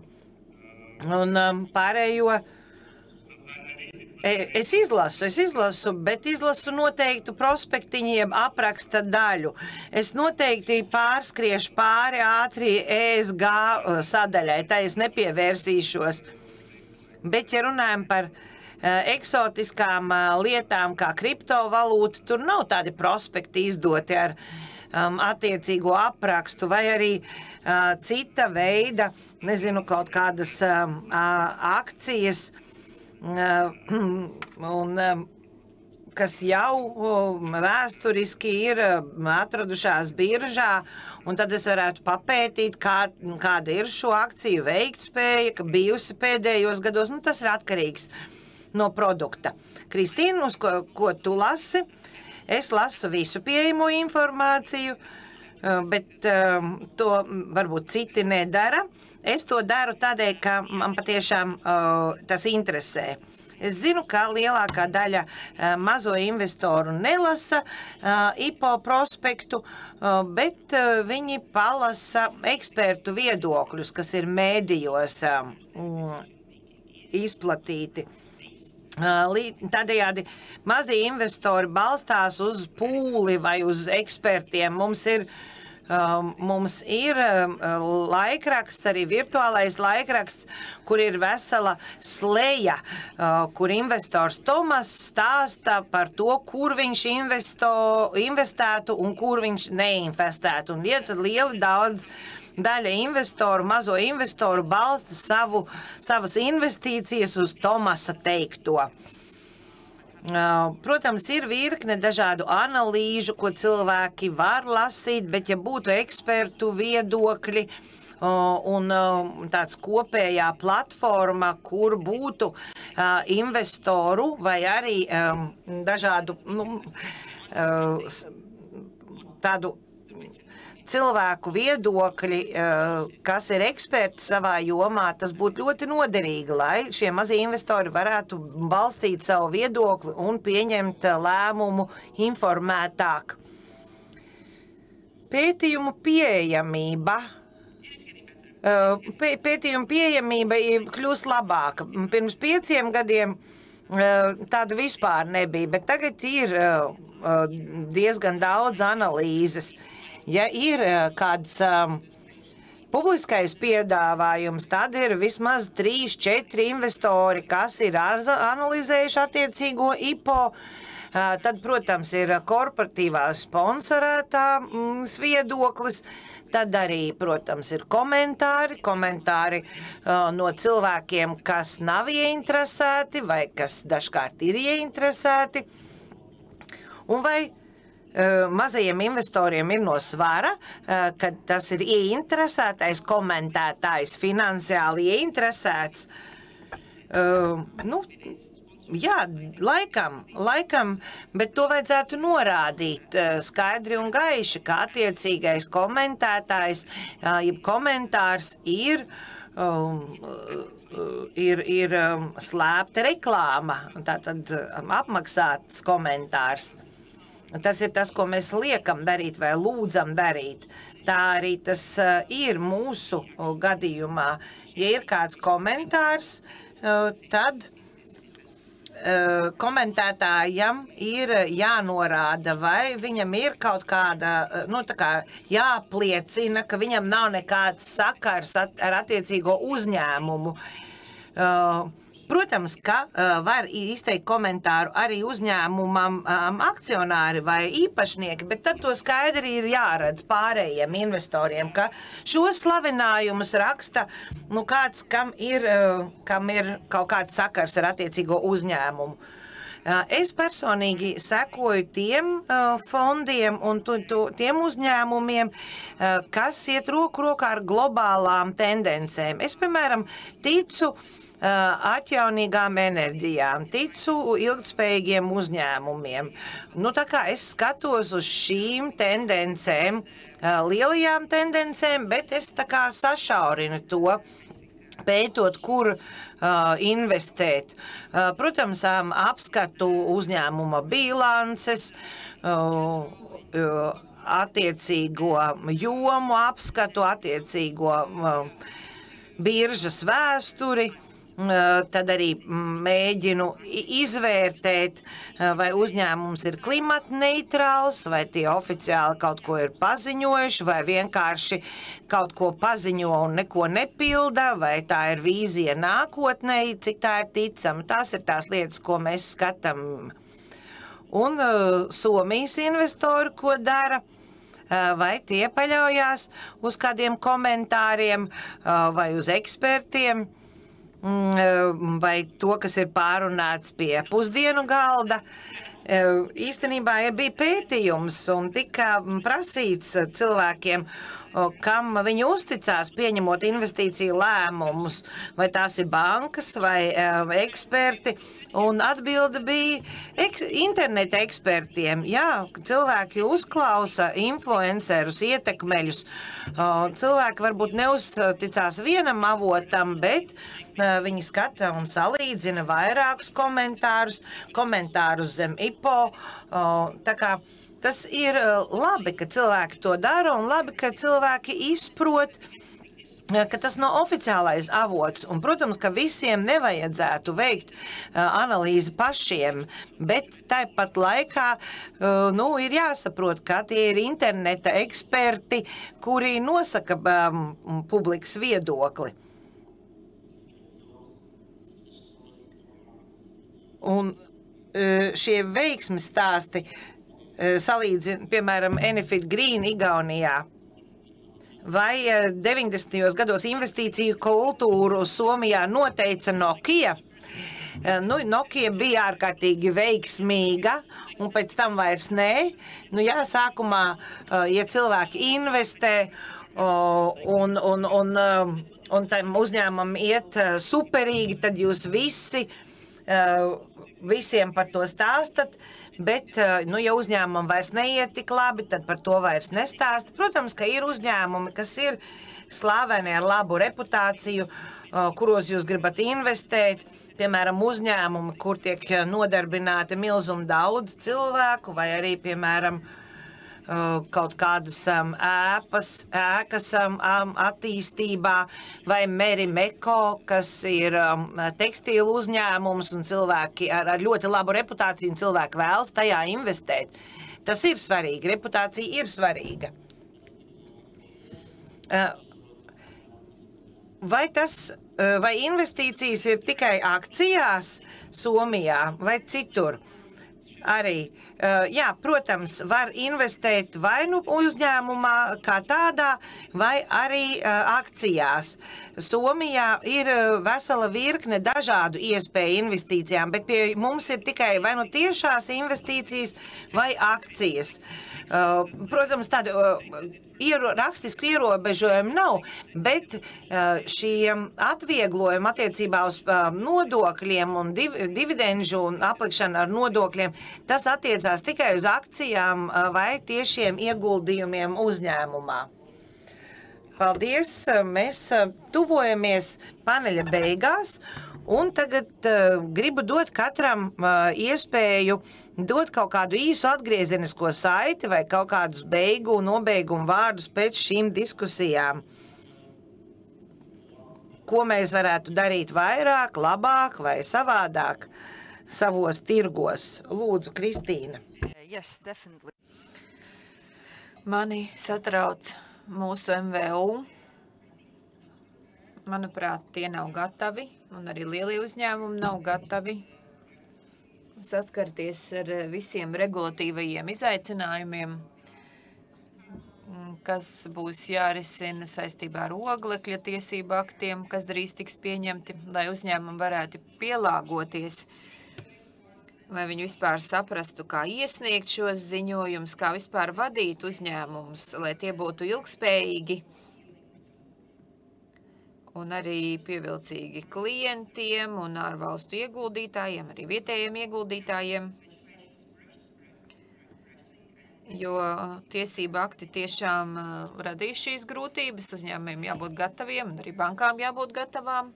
Un um, pārējo e- es izlasu, es izlasu, bet izlasu noteiktu prospektiņu, jeb apraksta daļu. Es noteikti pārskriešu pāri ātri ESG uh, sadaļai, tā es nepievērsīšos. Bet, ja runājam par uh, eksotiskām uh, lietām, kā kriptovalūta, tur nav tādi prospekti izdoti ar um, attiecīgo aprakstu vai arī uh, cita veida, nezinu, kaut kādas um, uh, akcijas. Uh, un, um, kas jau um, vēsturiski ir um, atradušās biržā, un tad es varētu papētīt, kā, kāda ir šo akciju veiktspēja, bijusi pēdējos gados. Nu, tas ir atkarīgs no produkta. Kristīna, uz ko, ko tu lasi? Es lasu visu pieejamo informāciju. uh, Bet um, to varbūt citi nedara. Es to daru tādēļ, ka man patiešām uh, tas interesē. Es zinu, ka lielākā daļa mazo investoru nelasa IPO prospektu, bet viņi palasa ekspertu viedokļus, kas ir mēdījos mm, izplatīti. Tādējādi mazie investori balstās uz pūli vai uz ekspertiem. Mums ir, um, mums ir laikraksts, arī virtuālais laikraksts, kur ir vesela sleja, kur investors Tomas stāsta par to, kur viņš investo, investētu un kur viņš neinvestētu. Un ir lieli daudz daļa investoru, mazo investoru balsta savu, savas investīcijas uz Tomasa teikto. Protams, ir virkne dažādu analīžu, ko cilvēki var lasīt, bet ja būtu ekspertu viedokļi un tāds kopējā platforma, kur būtu investoru vai arī dažādu nu, tādu cilvēku viedokļi, eh, kas ir eksperti savā jomā, tas būtu ļoti noderīgi, lai šie mazie investori varētu balstīt savu viedokli un pieņemt eh, lēmumu informētāk. Pētījumu pieejamība. Eh, pē- Pētījuma pieejamība ir kļūst labāka. Pirms pieciem gadiem eh, tādu vispār nebija, bet tagad ir eh, eh, diezgan daudz analīzes. Ja ir eh, kāds um, publiskais piedāvājums, tad ir vismaz 3-4 investori, kas ir analizējuši attiecīgo IPO. Uh, Tad, protams, ir korporatīvā sponsorētā mm, viedoklis. Tad arī, protams, ir komentāri, komentāri uh, no cilvēkiem, kas nav ieinteresēti vai kas dažkārt ir ieinteresēti. Un vai uh, mazajiem investoriem ir no svara, uh, ka tas ir ieinteresētais komentētājs, finansiāli ieinteresēts? Uh, nu, jā, laikam, laikam, bet to vajadzētu norādīt skaidri un gaiši, ka attiecīgais komentētājs, jeb komentārs ir. Um, ir, ir um, slēpta reklāma, tātad um, apmaksāts komentārs. Tas ir tas, ko mēs liekam darīt vai lūdzam darīt. Tā arī tas uh, ir mūsu gadījumā. Ja ir kāds komentārs, tad komentētājam ir jānorāda, vai viņam ir kaut kāda, nu, tā kā jāpliecina, ka viņam nav nekāds sakars at, ar attiecīgo uzņēmumu. Uh, Protams, ka uh, var izteikt komentāru arī uzņēmumam, um, akcionāri vai īpašnieki, bet tad to skaidri ir jāredz pārējiem investoriem, ka šos slavinājumus raksta nu, kāds, kam ir, uh, kam ir kaut kāds sakars ar attiecīgo uzņēmumu. Es personīgi sekoju tiem fondiem un tu, tu, tiem uzņēmumiem, kas iet roku rokā ar globālām tendencēm. Es, piemēram, ticu atjaunīgām enerģijām, ticu ilgspējīgiem uzņēmumiem. Nu, tā kā es skatos uz šīm tendencēm, lielajām tendencēm, bet es tā kā sašaurinu to pētot, kur uh, investēt. Uh, protams, um, apskatu uzņēmuma bilances, uh, uh, attiecīgo jomu apskatu, attiecīgo uh, biržas vēsturi. Uh, tad arī mēģinu izvērtēt, vai uzņēmums ir klimata neitrāls, vai tie oficiāli kaut ko ir paziņojuši, vai vienkārši kaut ko paziņo un neko nepilda, vai tā ir vīzija nākotnē, cik tā ir ticama. Tās ir tās lietas, ko mēs skatām. Un uh, Somijas investori, ko dara? vai tie paļaujas uz kādiem komentāriem vai uz ekspertiem. Mm, eh, vai to, kas ir pārunāts pie pusdienu galda. Eh, īstenībā ja bija pētījums un tika prasīts cilvēkiem, kam viņi uzticās, pieņemot investīciju lēmumus, vai tās ir bankas vai uh, eksperti. Un atbilde bija ek interneta ekspertiem. Jā, cilvēki uzklausa influencerus, ietekmeļus. Cilvēki varbūt neuzticās vienam avotam, bet uh, viņi skata un salīdzina vairākus komentārus, komentārus zem IPO. Tā kā Tas ir eh, labi, ka cilvēki to dara un labi, ka cilvēki izprot, eh, ka tas nav oficiālais avots. Un, protams, ka visiem nevajadzētu veikt uh, analīzi pašiem, bet tāpat laikā uh, nu, ir jāsaprot, ka tie ir interneta eksperti, kuri nosaka um, publikas viedokli. Un uh, šie veiksmes stāsti Eh, salīdzina, piemēram, Enefit Green Igaunijā. Vai 90. Eh, gados investīciju kultūru Somijā noteica Nokia? Eh, nu, Nokia bija ārkārtīgi veiksmīga, un pēc tam vairs nē. Nu, jā, sākumā, ja cilvēki investē un, un, un, un tam uzņēmumam iet superīgi, tad jūs visi visiem par to stāstat. Bet, eh, nu, ja uzņēmumam vairs neiet tik labi, tad par to vairs nestāsta. Protams, ka ir uzņēmumi, kas ir slaveni ar labu reputāciju, eh, kuros jūs gribat investēt. Piemēram, uzņēmumi, kur tiek nodarbināti milzum daudz cilvēku, vai arī, piemēram, kaut kādas um, ēpas, ēkas um, um, attīstībā, vai Merimeko, kas ir tekstīlu uzņēmums un cilvēki ar, ar ļoti labu reputāciju un cilvēki vēlas tajā investēt. Tas ir svarīgi, reputācija ir svarīga. Uh, vai tas, uh, vai investīcijas ir tikai akcijās Somijā vai citur? Arī uh, jā, protams, var investēt vai nu uzņēmumā kā tādā, vai arī eh, akcijās. Somijā ir eh, vesela virkne dažādu iespēju investīcijām, bet pie mums ir tikai vai nu tiešās investīcijas vai akcijas. Protams, tāda iero, rakstisku ierobežojumu nav, bet šie atvieglojumi attiecībā uz nodokļiem un div, dividendžu un aplikšanu ar nodokļiem, tas attiecās tikai uz akcijām vai tiešiem ieguldījumiem uzņēmumā. Paldies! Mēs tuvojamies paneļa beigās. Un tagad uh, gribu dot katram uh, iespēju dot kaut kādu īsu atgriezenisko saiti vai kaut kādus beigu un nobeigumu vārdus pēc šīm diskusijām. Ko mēs varētu darīt vairāk, labāk vai savādāk savos tirgos? Lūdzu, Kristīna. Yes, definitely. Mani satrauc mūsu MVU manuprāt, tie nav gatavi, un arī lielie uzņēmumi nav gatavi saskarties ar visiem regulatīvajiem izaicinājumiem, kas būs jārisina saistībā ar oglekļa tiesību aktiem, kas drīz tiks pieņemti, lai uzņēmumi varētu pielāgoties lai viņi vispār saprastu, kā iesniegt šos ziņojumus, kā vispār vadīt uzņēmumus, lai tie būtu ilgspējīgi un arī pievilcīgi klientiem un ārvalstu ieguldītājiem, arī vietējiem ieguldītājiem. Jo tiesība akti tiešām uh, radīs šīs grūtības, uzņēmumiem jābūt gataviem un arī bankām jābūt gatavām.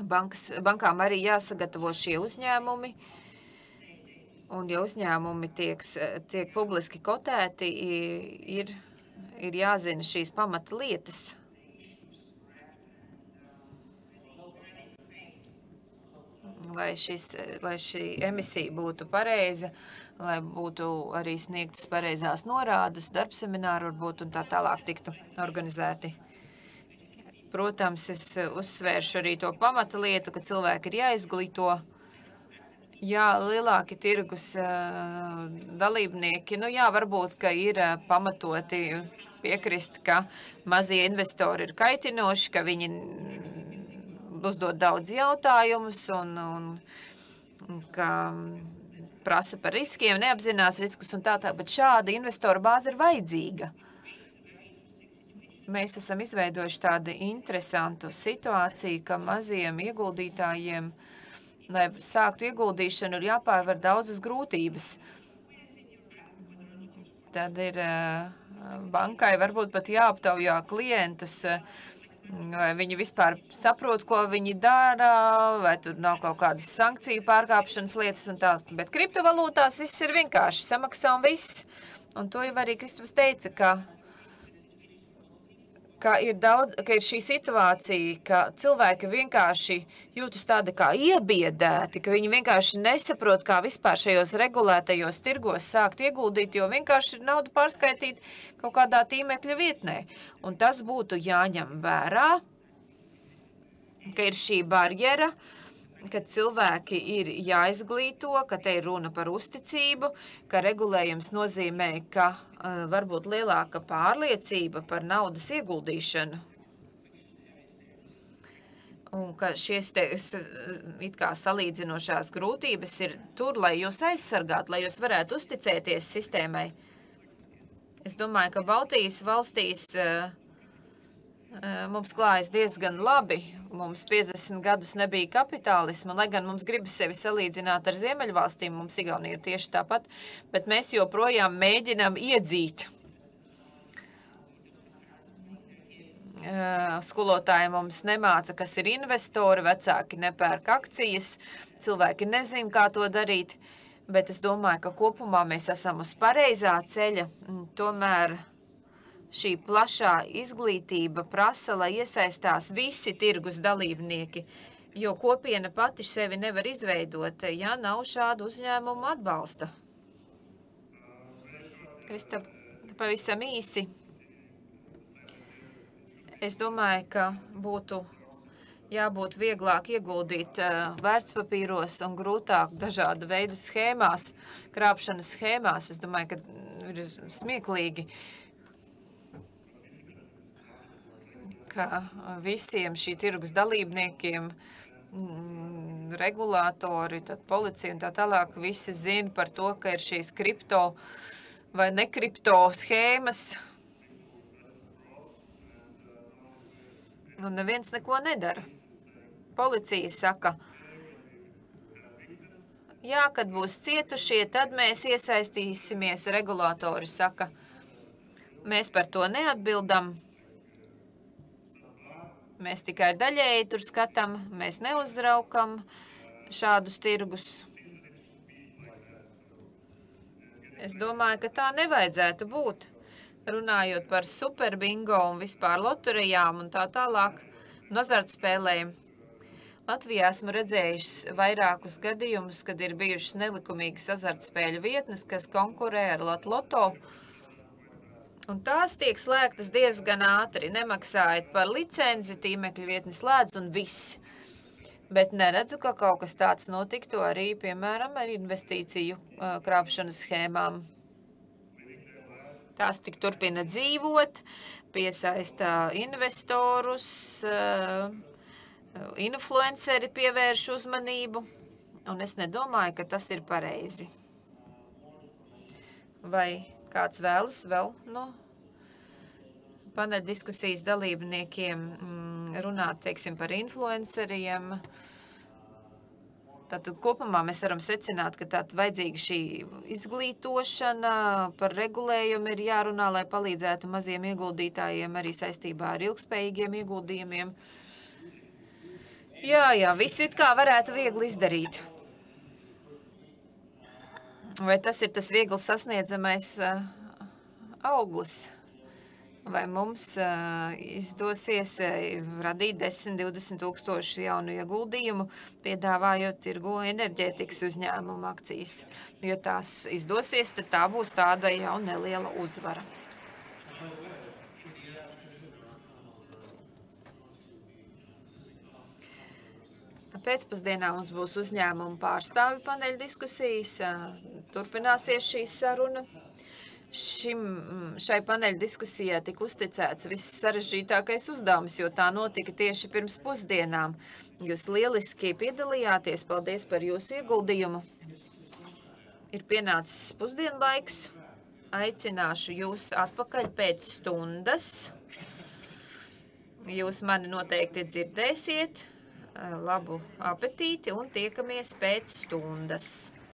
Bankas, bankām arī jāsagatavo šie uzņēmumi. Un, ja uzņēmumi tiek, tiek publiski kotēti, ir, ir jāzina šīs pamata lietas. Lai, šis, lai šī emisija būtu pareiza, lai būtu arī sniegtas pareizās norādes, darbsemināri varbūt un tā tālāk tiktu organizēti. Protams, es uzsvēršu arī to pamata lietu, ka cilvēki ir jāizglīto. Jā, lielāki tirgus dalībnieki, nu jā, varbūt, ka ir pamatoti piekrist, ka mazie investori ir kaitinoši, ka viņi uzdod daudz jautājumus un, un ka prasa par riskiem, neapzinās riskus un tā tā, bet šāda investoru bāze ir vajadzīga. Mēs esam izveidojuši tādu interesantu situāciju, ka maziem ieguldītājiem, lai sāktu ieguldīšanu, ir jāpārvar daudzas grūtības. Tad ir bankai varbūt pat jāaptaujā klientus, vai viņi vispār saprot, ko viņi dara, vai tur nav kaut kādas sankciju pārkāpšanas lietas un tā. Bet kriptovalūtās viss ir vienkārši samaksā un viss. Un to jau arī Kristaps teica, ka ka ir, daudz, ka ir šī situācija, ka cilvēki vienkārši jūtas tādi kā iebiedēti, ka viņi vienkārši nesaprot, kā vispār šajos regulētajos tirgos sākt ieguldīt, jo vienkārši ir naudu pārskaitīt kaut kādā tīmekļa vietnē. Un tas būtu jāņem vērā, ka ir šī barjera, ka cilvēki ir jāizglīto, ka te ir runa par uzticību, ka regulējums nozīmē, ka varbūt lielāka pārliecība par naudas ieguldīšanu. Un ka šīs te, it kā salīdzinošās grūtības ir tur, lai jūs aizsargātu, lai jūs varētu uzticēties sistēmai. Es domāju, ka Baltijas valstīs uh, mums klājas diezgan labi. Mums 50 gadus nebija kapitālisma, lai gan mums gribas sevi salīdzināt ar Ziemeļvalstīm, mums Igaunija ir tieši tāpat, bet mēs joprojām mēģinām iedzīt. Skolotāji mums nemāca, kas ir investori, vecāki nepērk akcijas, cilvēki nezin, kā to darīt, bet es domāju, ka kopumā mēs esam uz pareizā ceļa, tomēr šī plašā izglītība prasa, lai iesaistās visi tirgus dalībnieki, jo kopiena pati sevi nevar izveidot, ja nav šādu uzņēmumu atbalsta. Krista, pavisam īsi. Es domāju, ka būtu jābūt vieglāk ieguldīt uh, vērtspapīros un grūtāk dažāda veida schēmās, krāpšanas schēmās. Es domāju, ka ir smieklīgi uh, ka visiem šī tirgus dalībniekiem, mm, regulātori, tad policija un tā tālāk, visi zina par to, ka ir šīs kripto vai nekripto schēmas. Un neviens neko nedara. Policija saka, jā, kad būs cietušie, tad mēs iesaistīsimies, regulātori saka, mēs par to neatbildam, Mēs tikai daļēji tur skatām, mēs neuzraukam šādus tirgus. Es domāju, ka tā nevajadzētu būt. Runājot par superbingo un vispār loterijām un tā tālāk, un azartspēlēm. Latvijā esmu redzējis vairākus gadījumus, kad ir bijušas nelikumīgas azartspēļu vietnes, kas konkurē ar Loto. Loto Un tās tiek slēgtas diezgan ātri. Nemaksājot par licenci, tīmekļa vietni slēdz un viss. Bet neredzu, ka kaut kas tāds notiktu arī, piemēram, ar investīciju krāpšanas schēmām. Tās tik turpina dzīvot, piesaista investorus, influenceri pievērš uzmanību un es nedomāju, ka tas ir pareizi. Vai kāds vēlas vēl no paneļa diskusijas dalībniekiem mm, runāt, teiksim, par influenceriem? Tātad kopumā mēs varam secināt, ka tāda vajadzīga šī izglītošana par regulējumu ir jārunā, lai palīdzētu maziem ieguldītājiem arī saistībā ar ilgspējīgiem ieguldījumiem. Jā, jā, visu it kā varētu viegli izdarīt. Vai tas ir tas viegli sasniedzamais uh, auglis? Vai mums uh, izdosies uh, radīt 10, 20 tūkstošu jaunu ieguldījumu, piedāvājot tirgo enerģētikas uzņēmumu akcijas? Jo tās izdosies, tad tā būs tāda jau neliela uzvara. Pēcpusdienā mums būs uzņēmuma pārstāvi paneļa diskusijas. Turpināsies šī saruna. Šim, šai paneļa diskusijai tika uzticēts viss sarežģītākais uzdevums, jo tā notika tieši pirms pusdienām. Jūs lieliski piedalījāties, paldies par jūsu ieguldījumu. Ir pienācis pusdienlaiks. Aicināšu jūs atpakaļ pēc stundas. Jūs mani noteikti dzirdēsiet labu apetīti un tiekamies pēc stundas.